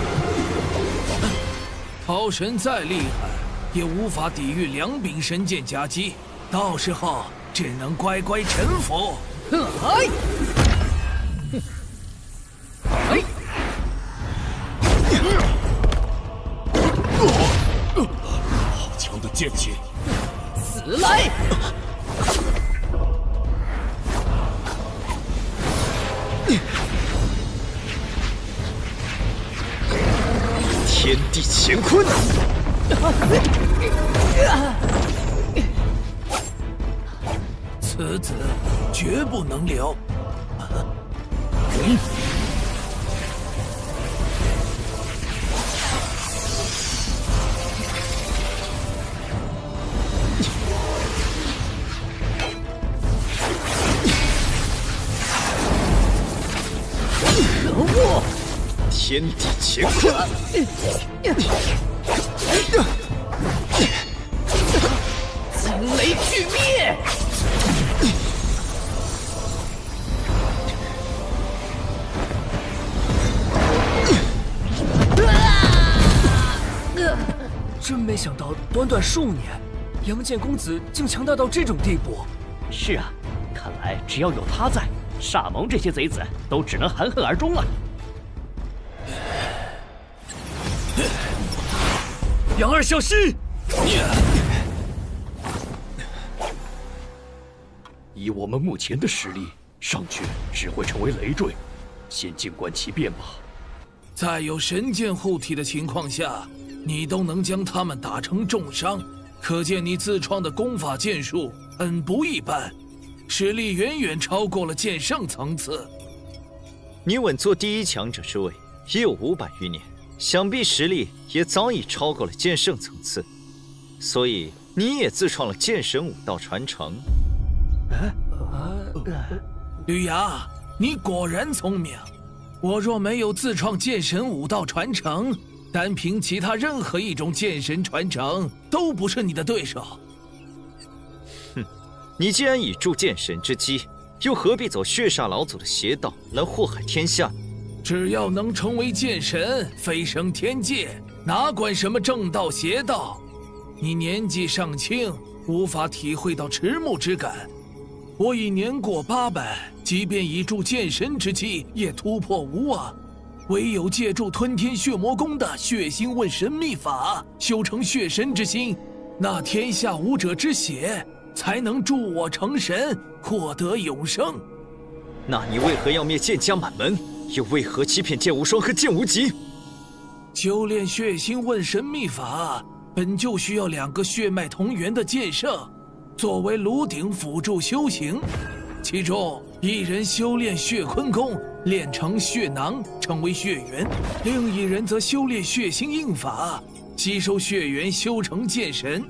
桃神再厉害，也无法抵御两柄神剑夹击，到时候只能乖乖臣服。哎！哎！好强的剑气！死来！天地乾坤。此子绝不能留。天地乾坤，惊雷俱灭。真没想到，短短数年，杨戬公子竟强大到这种地步。是啊，看来只要有他在，煞盟这些贼子都只能含恨而终了。杨二小心！以我们目前的实力，上去只会成为累赘，先静观其变吧。在有神剑护体的情况下。你都能将他们打成重伤，可见你自创的功法剑术很不一般，实力远远超过了剑圣层次。你稳坐第一强者之位已有五百余年，想必实力也早已超过了剑圣层次，所以你也自创了剑神武道传承。吕阳，你果然聪明。我若没有自创剑神武道传承，单凭其他任何一种剑神传承，都不是你的对手。哼，你既然已铸剑神之基，又何必走血煞老祖的邪道来祸害天下？只要能成为剑神，飞升天界，哪管什么正道邪道？你年纪尚轻，无法体会到迟暮之感。我已年过八百，即便已助剑神之气，也突破无望。唯有借助吞天血魔功的血腥问神秘法，修成血神之心，那天下武者之血才能助我成神，获得永生。那你为何要灭剑家满门？又为何欺骗剑无双和剑无极？修炼血腥问神秘法，本就需要两个血脉同源的剑圣，作为炉鼎辅助修行。其中一人修炼血坤功，练成血囊，成为血源；另一人则修炼血腥印法，吸收血源，修成剑神。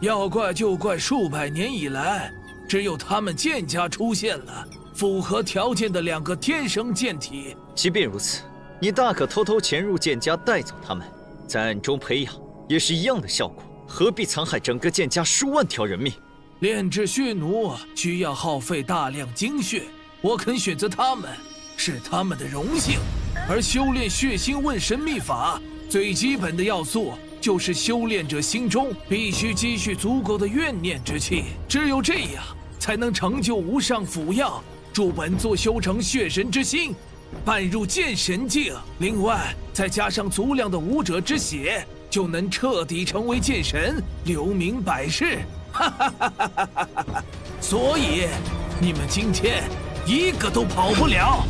要怪就怪数百年以来，只有他们剑家出现了符合条件的两个天生剑体。即便如此，你大可偷偷潜入剑家，带走他们，在暗中培养，也是一样的效果。何必残害整个剑家数万条人命？炼制血奴需要耗费大量精血，我肯选择他们，是他们的荣幸。而修炼血腥问神秘法，最基本的要素就是修炼者心中必须积蓄足够的怨念之气，只有这样，才能成就无上符药，助本座修成血神之心，半入剑神境。另外，再加上足量的武者之血，就能彻底成为剑神，留名百世。哈哈哈哈哈！所以，你们今天一个都跑不了。